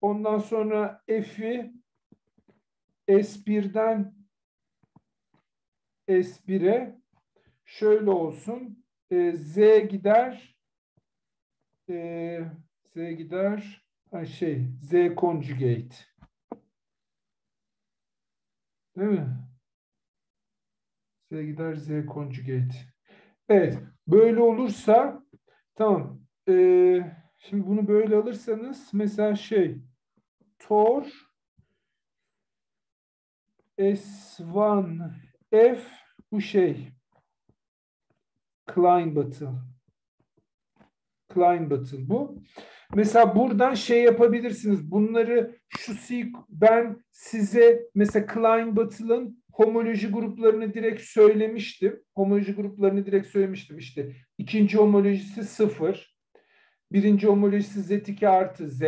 Ondan sonra f'i S1'den S1'e şöyle olsun. E, Z gider e, Z gider ha şey Z conjugate. Değil mi? Z gider Z conjugate. Evet. Böyle olursa tamam. Ee, şimdi bunu böyle alırsanız mesela şey Tor S1 F bu şey Klein Battle. Klein Battle bu. Mesela buradan şey yapabilirsiniz. Bunları şu ben size mesela Klein Battle'ın homoloji gruplarını direkt söylemiştim. Homoloji gruplarını direkt söylemiştim. İşte ikinci homolojisi sıfır. Birinci homolojisi Z2 artı Z.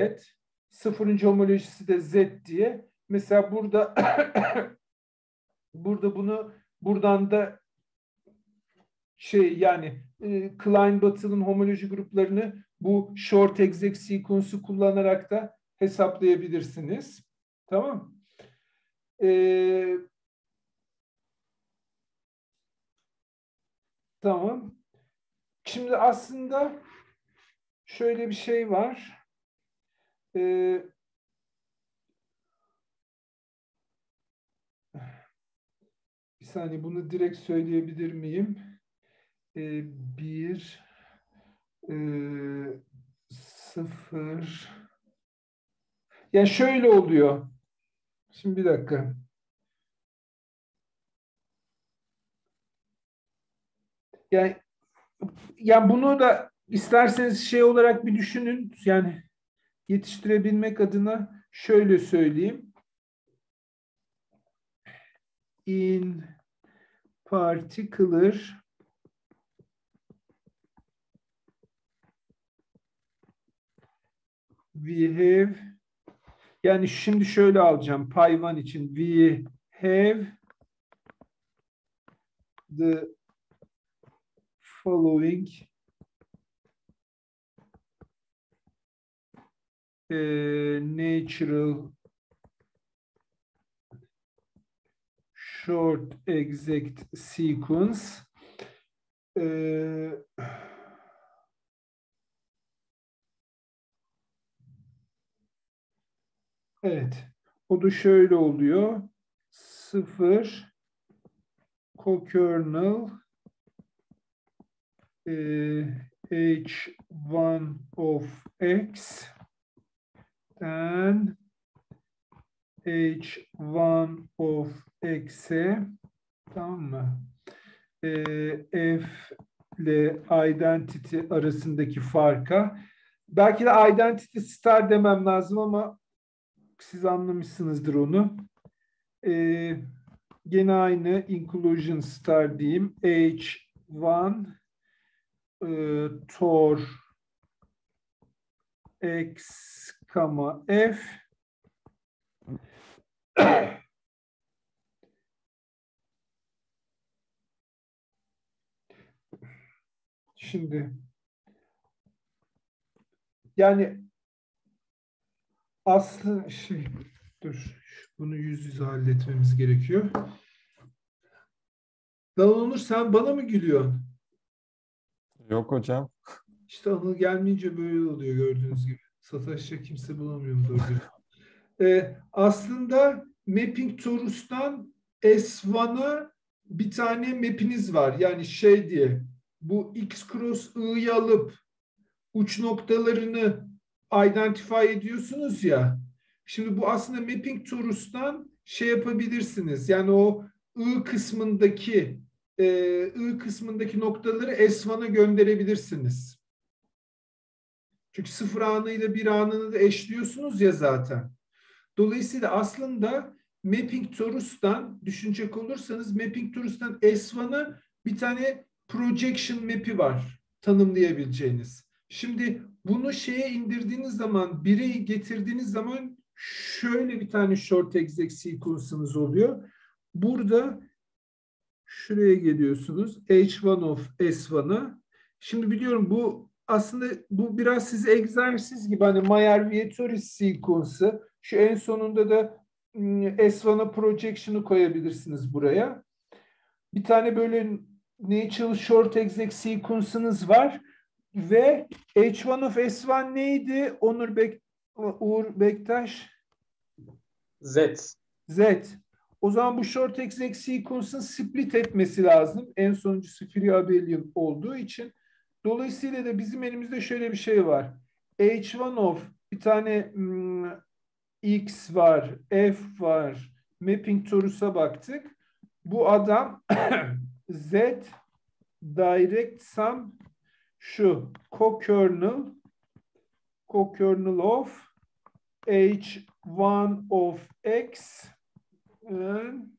Sıfırıncı homolojisi de Z diye. Mesela burada burada bunu buradan da şey yani e, Klein Battle'ın homoloji gruplarını bu short exec sequence'u kullanarak da hesaplayabilirsiniz. Tamam. Ee, tamam. Şimdi aslında şöyle bir şey var. Ee, bir saniye bunu direkt söyleyebilir miyim? Ee, bir e, sıfır yani şöyle oluyor. Şimdi bir dakika. Yani yani bunu da isterseniz şey olarak bir düşünün. Yani yetiştirebilmek adına şöyle söyleyeyim. In particular we have yani şimdi şöyle alacağım. Payvan için we have the following uh, natural short exact sequence uh, Evet. O da şöyle oluyor. Sıfır co-kernel e, h1 of x then h1 of x'e tamam mı? E, f ile identity arasındaki farka belki de identity star demem lazım ama siz anlamışsınızdır onu. Ee, gene aynı inclusion star diyeyim. H1 e, tor x, comma f Şimdi yani Aslı şey dur bunu yüz yüze halletmemiz gerekiyor. Dalonur sen bana mı gülüyorsun? Yok hocam. İşte Anıl gelmeyince böyle oluyor gördüğünüz gibi. Sataşacak kimse bulamıyorum doğru. ee, aslında Mapping Torus'tan S1'a bir tane map'iniz var. Yani şey diye bu x cross i'yi alıp uç noktalarını identify ediyorsunuz ya. Şimdi bu aslında mapping torus'tan şey yapabilirsiniz. Yani o I kısmındaki e, I kısmındaki noktaları S1'a gönderebilirsiniz. Çünkü sıfır anıyla bir anını da eşliyorsunuz ya zaten. Dolayısıyla aslında mapping torus'tan düşünecek olursanız mapping torus'tan S1'a bir tane projection map'i var tanımlayabileceğiniz. Şimdi bunu şeye indirdiğiniz zaman, bireyi getirdiğiniz zaman şöyle bir tane short exec sequence'ınız oluyor. Burada şuraya geliyorsunuz. H1 of S1'a. Şimdi biliyorum bu aslında bu biraz size egzersiz gibi hani Mayer-Vietoris sequence'ı. Şu en sonunda da hmm, S1'a projection'ı koyabilirsiniz buraya. Bir tane böyle natural short exec sequence'ınız var ve H1 of S1 neydi? Onur Bek Uğur Bektaş Z. Z. O zaman bu short exec sequence'ın split etmesi lazım. En sonuncusu free abelian olduğu için. Dolayısıyla da bizim elimizde şöyle bir şey var. H1 of bir tane hmm, X var, F var. Mapping torus'a baktık. Bu adam Z direct sum şu co-kernel co-kernel of H1 of X and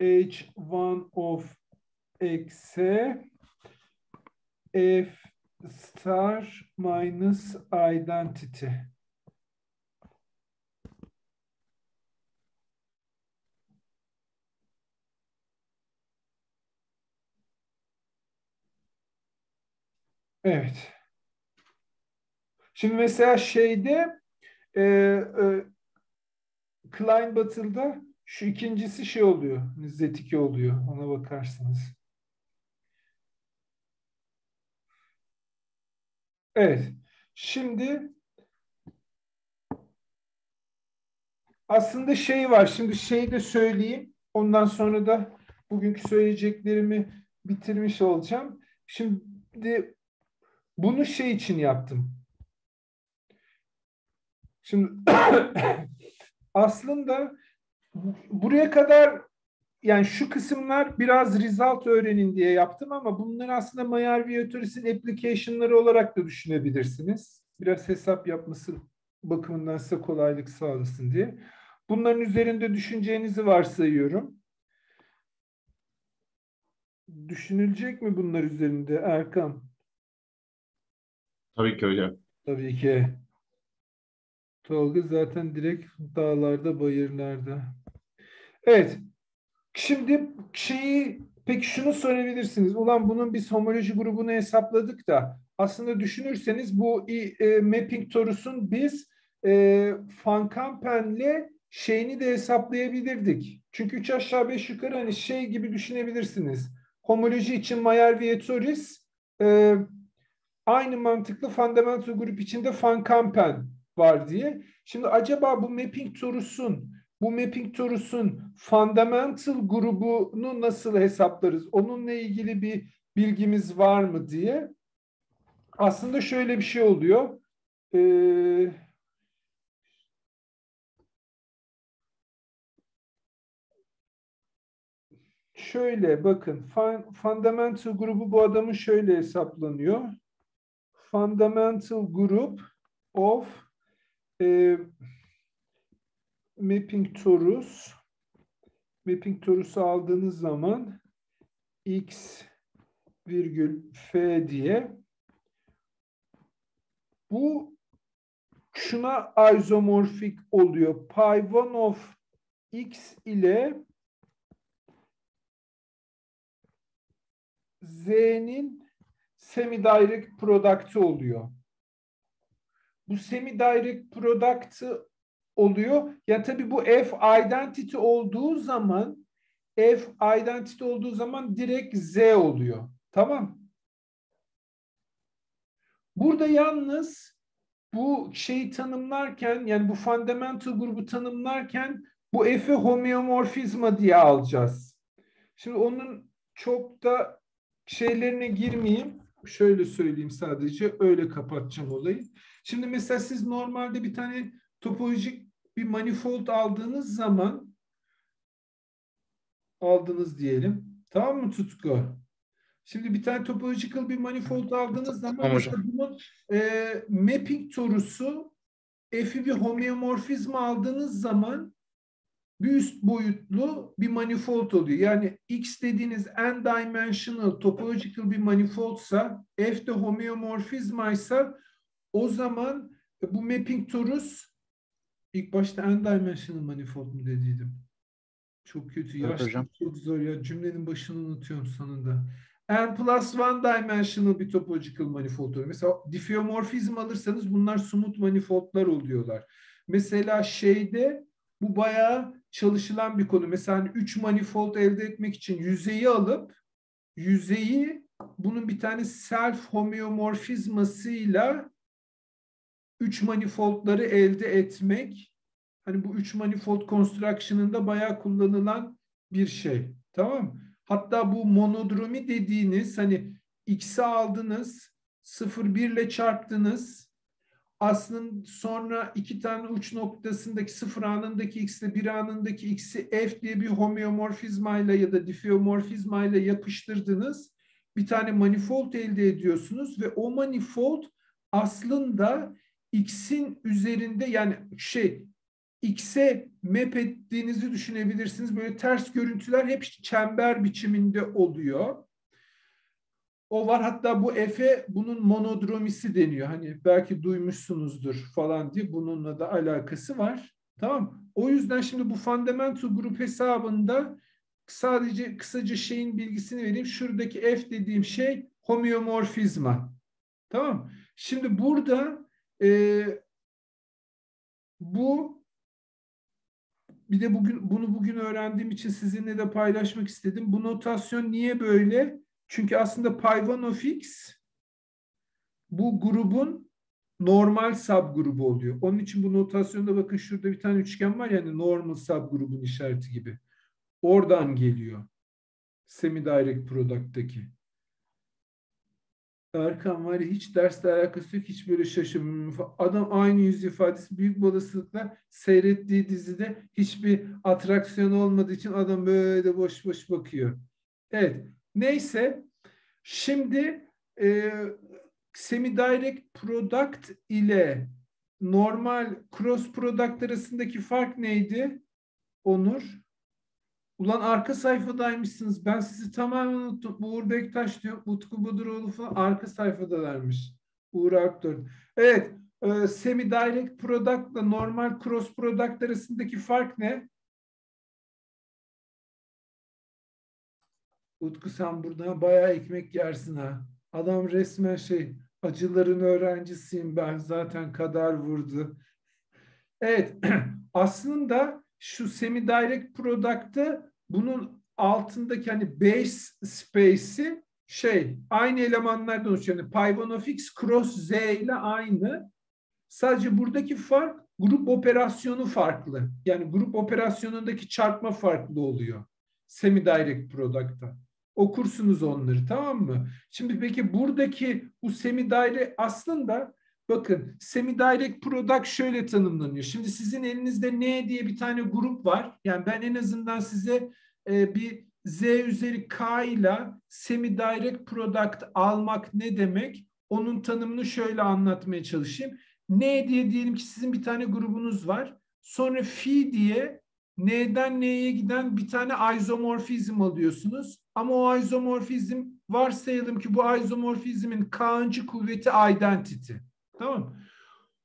H1 of X'e F star minus identity. Evet. Şimdi mesela şeyde e, e, Klein Battle'da şu ikincisi şey oluyor. Z2 oluyor. Ona bakarsınız. Evet. Şimdi aslında şey var. Şimdi şeyi de söyleyeyim. Ondan sonra da bugünkü söyleyeceklerimi bitirmiş olacağım. Şimdi bunu şey için yaptım. Şimdi aslında buraya kadar yani şu kısımlar biraz result öğrenin diye yaptım ama bunları aslında Mayer Vietoris'in application'ları olarak da düşünebilirsiniz. Biraz hesap yapması bakımından size kolaylık sağlasın diye. Bunların üzerinde düşüneceğinizi varsayıyorum. Düşünülecek mi bunlar üzerinde Erkan? Tabii ki hocam. Tabii ki. Tolga zaten direkt dağlarda, bayırlarda. Evet. Şimdi şeyi peki şunu sorabilirsiniz. Ulan bunun biz homoloji grubunu hesapladık da aslında düşünürseniz bu e, mapping torusun biz e, Van Kampen'le şeyini de hesaplayabilirdik. Çünkü 3 aşağı 5 yukarı hani şey gibi düşünebilirsiniz. Homoloji için Mayer-Vietoris e, aynı mantıklı fundamental grup içinde Van Kampen var diye. Şimdi acaba bu mapping torusun bu mapping torusun fundamental grubunu nasıl hesaplarız? Onunla ilgili bir bilgimiz var mı diye. Aslında şöyle bir şey oluyor. Ee, şöyle bakın fundamental grubu bu adamın şöyle hesaplanıyor. Fundamental group of e, mapping torus mapping torusu aldığınız zaman x virgül f diye bu şuna isomorfik oluyor. Pi 1 of x ile z'nin semi-direct product'ı oluyor. Bu semi-direct product'ı oluyor. Ya tabii bu f identity olduğu zaman f identity olduğu zaman direkt z oluyor. Tamam. Burada yalnız bu şeyi tanımlarken yani bu fundamental grubu tanımlarken Bu F'i homeomorfizma diye alacağız. Şimdi onun çok da şeylerine girmeyeyim. Şöyle söyleyeyim sadece. Öyle kapatacağım olayı. Şimdi mesela siz normalde bir tane topolojik bir manifold aldığınız zaman aldınız diyelim. Tamam mı Tutku? Şimdi bir tane topological bir manifold aldığınız zaman Tamam hocam. bunun e, mapping torusu F'i bir homeomorfizma aldığınız zaman bir üst boyutlu bir manifold oluyor. Yani X dediğiniz n dimensional topological bir manifoldsa F de homeomorfizmaysa o zaman bu mapping torus ilk başta n dimensional manifold mu dediydim? Çok kötü. Evet Yaşlı, hocam. çok zor ya. Cümlenin başını unutuyorum sonunda. N plus one dimensional bir topological manifold oluyor. Mesela diffeomorfizm alırsanız bunlar smooth manifoldlar oluyorlar. Mesela şeyde bu bayağı çalışılan bir konu. Mesela hani üç manifold elde etmek için yüzeyi alıp yüzeyi bunun bir tane self homeomorfizmasıyla üç manifoldları elde etmek hani bu üç manifold construction'ında bayağı kullanılan bir şey. Tamam? Hatta bu monodromi dediğiniz hani x'i aldınız 0 1 ile çarptınız aslında sonra iki tane uç noktasındaki sıfır anındaki x ile bir anındaki x'i f diye bir homeomorfizmayla ya da diffeomorfizmayla yapıştırdınız. Bir tane manifold elde ediyorsunuz ve o manifold aslında x'in üzerinde yani şey x'e map ettiğinizi düşünebilirsiniz. Böyle ters görüntüler hep çember biçiminde oluyor. O var hatta bu F'e bunun monodromisi deniyor. Hani belki duymuşsunuzdur falan diye bununla da alakası var. Tamam. O yüzden şimdi bu fundamental grup hesabında sadece kısaca şeyin bilgisini vereyim. Şuradaki F dediğim şey homeomorfizma. Tamam. Şimdi burada e, bu bir de bugün bunu bugün öğrendiğim için sizinle de paylaşmak istedim. Bu notasyon niye böyle? Çünkü aslında Python of X bu grubun normal subgrubu oluyor. Onun için bu notasyonda bakın şurada bir tane üçgen var yani normal subgrubun işareti gibi. Oradan geliyor. Semi-direct product'taki. Erkan var ya hiç dersle alakası yok. Hiç böyle şaşırmıyorum. Adam aynı yüz ifadesi büyük bir olasılıkla seyrettiği dizide hiçbir atraksiyon olmadığı için adam böyle boş boş bakıyor. Evet. Neyse. Şimdi e, semi-direct product ile normal cross product arasındaki fark neydi? Onur. Ulan arka sayfadaymışsınız. Ben sizi tamamen unuttum. Uğur Bektaş diyor. Utku Buduroğlu falan arka sayfadalarmış. Uğur Aktör. Evet. E, semi-direct product ile normal cross product arasındaki fark ne? Utku sen buradan bayağı ekmek yersin ha. Adam resmen şey acıların öğrencisiyim ben zaten kadar vurdu. Evet aslında şu semi-direct product'ta bunun altındaki hani base space'i şey aynı elemanlardan oluşuyor. Yani Python of X cross Z ile aynı. Sadece buradaki fark grup operasyonu farklı. Yani grup operasyonundaki çarpma farklı oluyor. Semi-direct product'ta. Okursunuz onları tamam mı? Şimdi peki buradaki bu semi-direct aslında bakın semi-direct product şöyle tanımlanıyor. Şimdi sizin elinizde N diye bir tane grup var. Yani ben en azından size e, bir Z üzeri K ile semi-direct product almak ne demek? Onun tanımını şöyle anlatmaya çalışayım. N diye diyelim ki sizin bir tane grubunuz var. Sonra phi diye N'den N'ye giden bir tane izomorfizm alıyorsunuz. Ama o izomorfizm varsayalım ki bu izomorfizmin K'ıncı kuvveti identity. Tamam?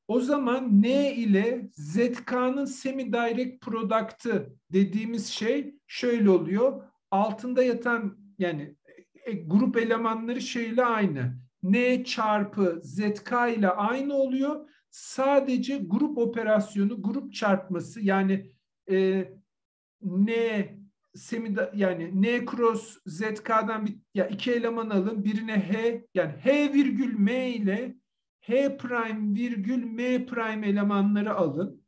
O zaman N ile ZK'nın semi-direct product'ı dediğimiz şey şöyle oluyor. Altında yatan yani e, grup elemanları şeyle aynı. N çarpı ZK ile aynı oluyor. Sadece grup operasyonu, grup çarpması yani e, N semida yani N cross ZK'dan bir ya iki eleman alın. Birine H yani H virgül M ile H prime virgül M prime elemanları alın.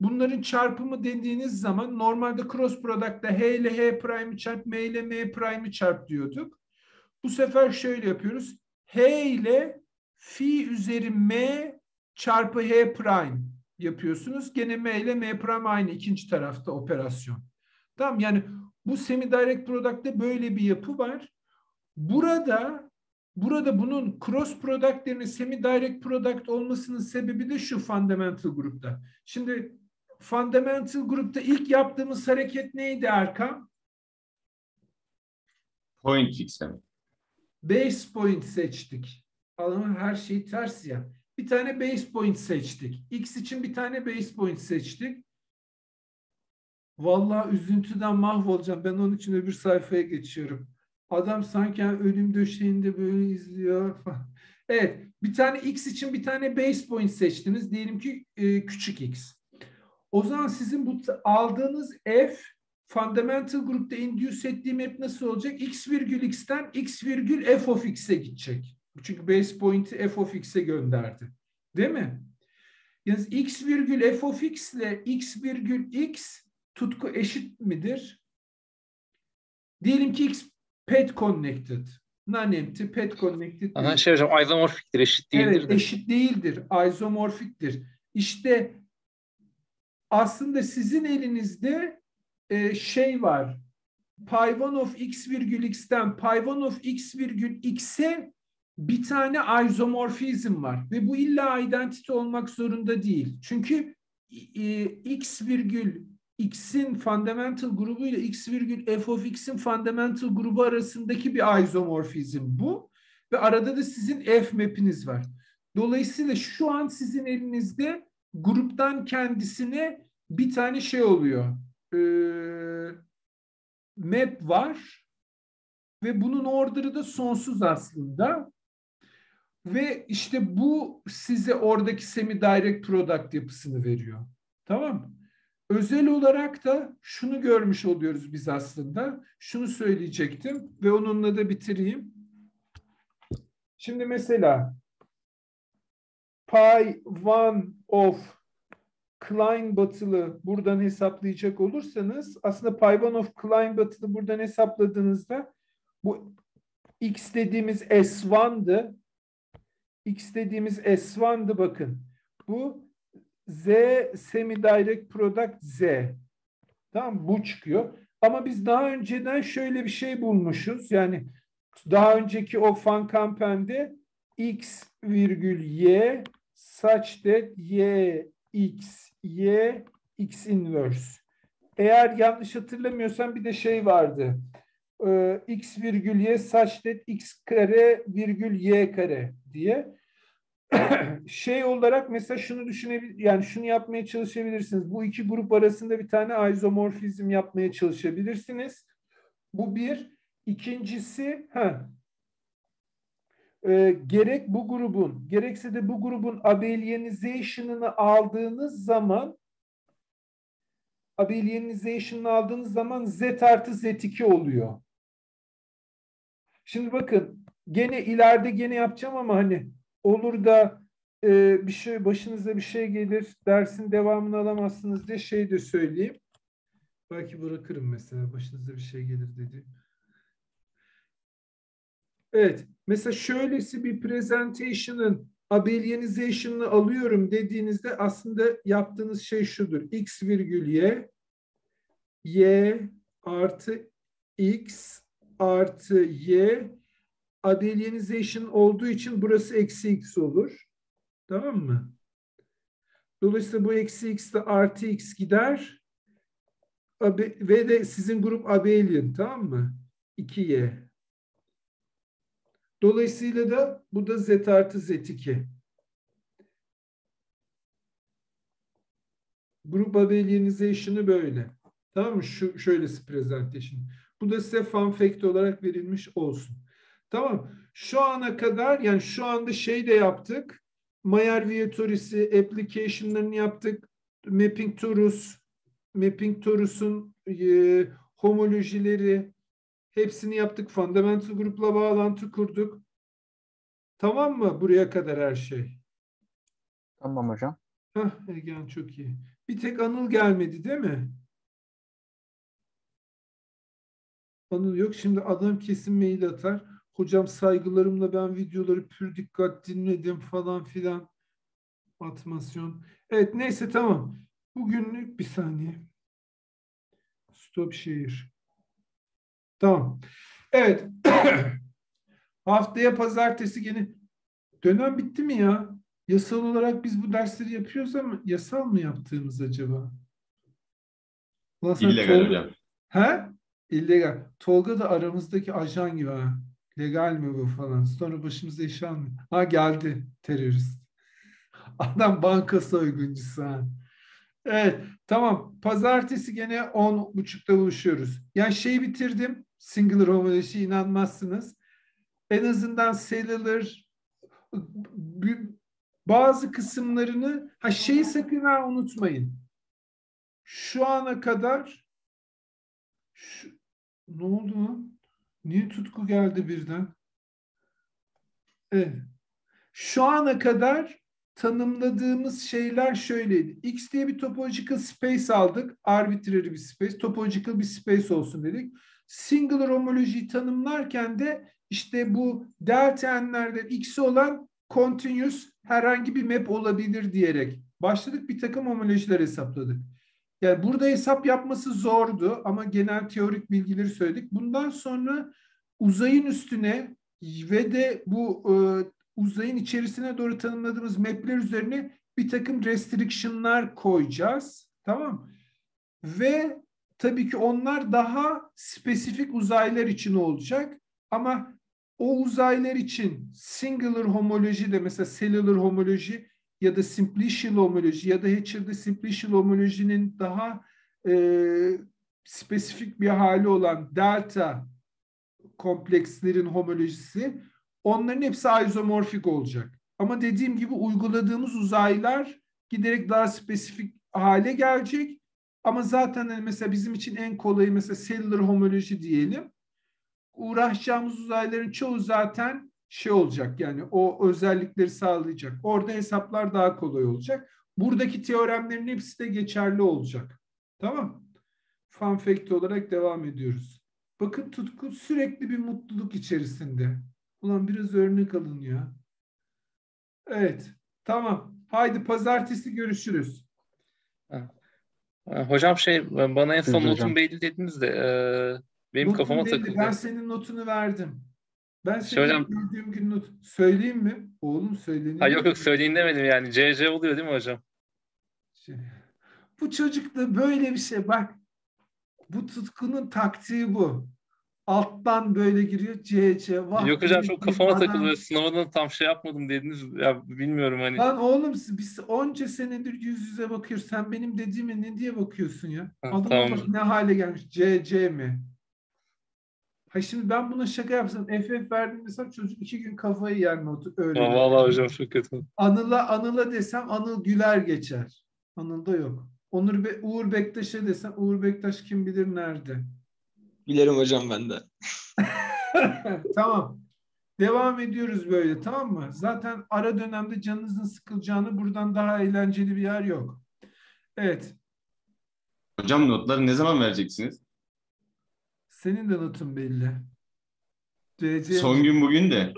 bunların çarpımı dediğiniz zaman normalde cross product'ta H ile H prime çarp, M ile M prime çarp diyorduk. Bu sefer şöyle yapıyoruz. H ile fi üzeri M çarpı H prime yapıyorsunuz. Gene M ile M prime aynı ikinci tarafta operasyon. Tamam yani bu semi direct product'ta böyle bir yapı var. Burada burada bunun cross product yerine semi direct product olmasının sebebi de şu fundamental grupta. Şimdi fundamental grupta ilk yaptığımız hareket neydi Erkan? Point fixleme. Base point seçtik. Ama her şey ters ya. Bir tane base point seçtik. X için bir tane base point seçtik. Vallahi üzüntüden mahvolacağım. Ben onun için öbür sayfaya geçiyorum. Adam sanki ölüm döşeğinde böyle izliyor. Evet. Bir tane X için bir tane base point seçtiniz. Diyelim ki e, küçük X. O zaman sizin bu aldığınız F fundamental grupta induce ettiğim hep nasıl olacak? X virgül X'ten X virgül F of X'e gidecek. Çünkü base point'i F of X'e gönderdi. Değil mi? Yani X virgül F of X ile X virgül X tutku eşit midir? Diyelim ki X pet connected. Non-empty pet connected. Aha, şey hocam isomorfiktir, eşit değildir Evet, de. eşit değildir. Isomorfiktir. İşte aslında sizin elinizde e, şey var. Pi1 of x virgül x'ten pi1 of x virgül x'e bir tane isomorfizm var. Ve bu illa identity olmak zorunda değil. Çünkü e, x virgül x'in fundamental grubu ile x virgül f of x'in fundamental grubu arasındaki bir isomorfizm bu. Ve arada da sizin f map'iniz var. Dolayısıyla şu an sizin elinizde gruptan kendisine bir tane şey oluyor. Ee, map var ve bunun order'ı da sonsuz aslında. Ve işte bu size oradaki semi direct product yapısını veriyor. Tamam mı? Özel olarak da şunu görmüş oluyoruz biz aslında. Şunu söyleyecektim ve onunla da bitireyim. Şimdi mesela pi 1 of Klein batılı buradan hesaplayacak olursanız aslında pi 1 of Klein batılı buradan hesapladığınızda bu x dediğimiz S1'dı. X dediğimiz S1'dı bakın. Bu Z semi direct product Z. Tamam bu çıkıyor. Ama biz daha önceden şöyle bir şey bulmuşuz. Yani daha önceki o fan kampende x virgül y such that y x y x inverse. Eğer yanlış hatırlamıyorsam bir de şey vardı. Ee, x virgül y such that x kare virgül y kare diye. şey olarak mesela şunu düşünebilir yani şunu yapmaya çalışabilirsiniz. Bu iki grup arasında bir tane isomorfizm yapmaya çalışabilirsiniz. Bu bir. İkincisi ha, e, gerek bu grubun gerekse de bu grubun abelianization'ını aldığınız zaman abelianization'ını aldığınız zaman z artı z2 oluyor. Şimdi bakın gene ileride gene yapacağım ama hani olur da e, bir şey başınıza bir şey gelir dersin devamını alamazsınız diye şey de söyleyeyim. Belki bırakırım mesela başınıza bir şey gelir dedi. Evet. Mesela şöylesi bir presentation'ın abelianization'ını alıyorum dediğinizde aslında yaptığınız şey şudur. x virgül y y artı x artı y abelianization olduğu için burası eksi x olur. Tamam mı? Dolayısıyla bu eksi x de artı x gider. Ve de sizin grup abelian tamam mı? 2y. Dolayısıyla da bu da z artı z2. Grup abelianization'ı böyle. Tamam mı? Şu, şöylesi presentation. Bu da size fun fact olarak verilmiş olsun. Tamam. Şu ana kadar yani şu anda şey de yaptık. Mayer Viatorisi application'larını yaptık. Mapping Torus, Mapping Torus'un e, homolojileri hepsini yaptık. Fundamental grupla bağlantı kurduk. Tamam mı? Buraya kadar her şey. Tamam hocam. Hah, Egen çok iyi. Bir tek Anıl gelmedi değil mi? Anıl yok. Şimdi adam kesin mail atar. Hocam saygılarımla ben videoları pür dikkat dinledim falan filan. Atmasyon. Evet neyse tamam. Bugünlük bir saniye. Stop şehir. Tamam. Evet. Haftaya pazartesi gene dönem bitti mi ya? Yasal olarak biz bu dersleri yapıyoruz ama yasal mı yaptığımız acaba? Ulan İllegal Tolga- hocam. He? İllegal. Tolga da aramızdaki ajan gibi ha. Legal mi bu falan. Sonra başımıza iş almıyor. Ha geldi terörist. Adam banka soyguncusu ha. Evet tamam. Pazartesi gene 10.30'da buluşuyoruz. Yani şeyi bitirdim. Singular homoloji inanmazsınız. En azından cellular bazı kısımlarını ha şeyi sakın ha unutmayın. Şu ana kadar şu, ne oldu lan? Niye tutku geldi birden? Evet. Şu ana kadar tanımladığımız şeyler şöyleydi. X diye bir topological space aldık. Arbitrary bir space. Topological bir space olsun dedik. Singular homolojiyi tanımlarken de işte bu delta n'lerden x'i olan continuous herhangi bir map olabilir diyerek başladık. Bir takım homolojiler hesapladık. Yani burada hesap yapması zordu ama genel teorik bilgileri söyledik. Bundan sonra uzayın üstüne ve de bu e, uzayın içerisine doğru tanımladığımız mapler üzerine bir takım restriction'lar koyacağız. Tamam Ve tabii ki onlar daha spesifik uzaylar için olacak. Ama o uzaylar için singular homoloji de mesela cellular homoloji ya da simplicial homoloji ya da Hatcher'da simplicial homolojinin daha e, spesifik bir hali olan delta komplekslerin homolojisi onların hepsi isomorfik olacak. Ama dediğim gibi uyguladığımız uzaylar giderek daha spesifik hale gelecek. Ama zaten hani mesela bizim için en kolayı mesela cellular homoloji diyelim. Uğraşacağımız uzayların çoğu zaten şey olacak yani o özellikleri sağlayacak. Orada hesaplar daha kolay olacak. Buradaki teoremlerin hepsi de geçerli olacak. Tamam. Fun fact olarak devam ediyoruz. Bakın Tutku sürekli bir mutluluk içerisinde. Ulan biraz örnek alın ya. Evet. Tamam. Haydi pazartesi görüşürüz. Hocam şey bana en son notun belli dediniz de e, benim Notun kafama belli. takıldı. Ben senin notunu verdim. Ben senin hocam- gördüğüm gün not söyleyeyim mi? Oğlum söyleyeyim. Ha, yok yok söyleyin demedim yani. CC oluyor değil mi hocam? Şey, Bu çocukta böyle bir şey bak. Bu tutkunun taktiği bu. Alttan böyle giriyor CC. Vah, yok hocam çok kafama adam- takıldı. Sınavda tam şey yapmadım dediniz. Ya bilmiyorum hani. Lan oğlum biz onca senedir yüz yüze bakıyoruz. Sen benim dediğime ne diye bakıyorsun ya? Ha, Adama tamam. bak ne hale gelmiş. CC mi? Ha şimdi ben buna şaka yapsam FF verdim desem çocuk iki gün kafayı yer notu öyle. Aa, Vallahi hocam çok kötü. Anıl'a Anıl'a desem Anıl güler geçer. Anıl'da yok. Onur Be Uğur Bektaş'a desem Uğur Bektaş kim bilir nerede. Bilirim hocam ben de. tamam. Devam ediyoruz böyle tamam mı? Zaten ara dönemde canınızın sıkılacağını buradan daha eğlenceli bir yer yok. Evet. Hocam notları ne zaman vereceksiniz? Senin de notun belli. CC Son gün bugün de.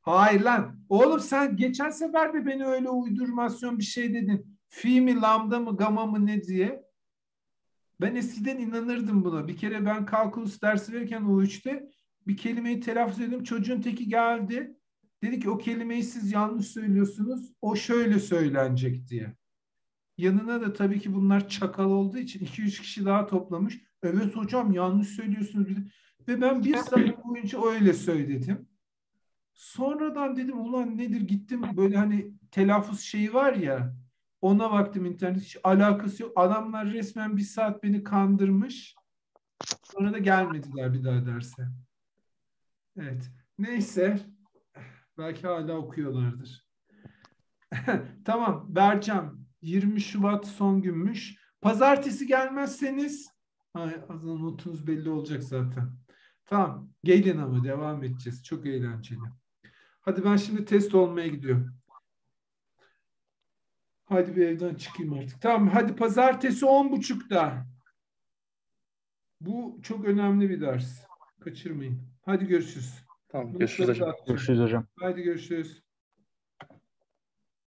Hayır lan. Oğlum sen geçen sefer de beni öyle uydurmasyon bir şey dedin. Fi mi, lambda mı, gamma mı ne diye. Ben eskiden inanırdım buna. Bir kere ben kalkulus dersi verirken U3'te bir kelimeyi telaffuz ettim. Çocuğun teki geldi. Dedi ki o kelimeyi siz yanlış söylüyorsunuz. O şöyle söylenecek diye. Yanına da tabii ki bunlar çakal olduğu için 2-3 kişi daha toplamış. Evet hocam yanlış söylüyorsunuz. Ve ben bir saat boyunca öyle söyledim. Sonradan dedim ulan nedir gittim böyle hani telaffuz şeyi var ya ona baktım internet hiç alakası yok. Adamlar resmen bir saat beni kandırmış. Sonra da gelmediler bir daha derse. Evet. Neyse. Belki hala okuyorlardır. tamam. Bercam. 20 Şubat son günmüş. Pazartesi gelmezseniz azından notunuz belli olacak zaten. Tamam. Gelin ama devam edeceğiz. Çok eğlenceli. Hadi ben şimdi test olmaya gidiyorum. Hadi bir evden çıkayım artık. Tamam hadi pazartesi on buçukta. Bu çok önemli bir ders. Kaçırmayın. Hadi görüşürüz. Tamam görüşürüz hocam. Görüşürüz hocam. Hadi görüşürüz.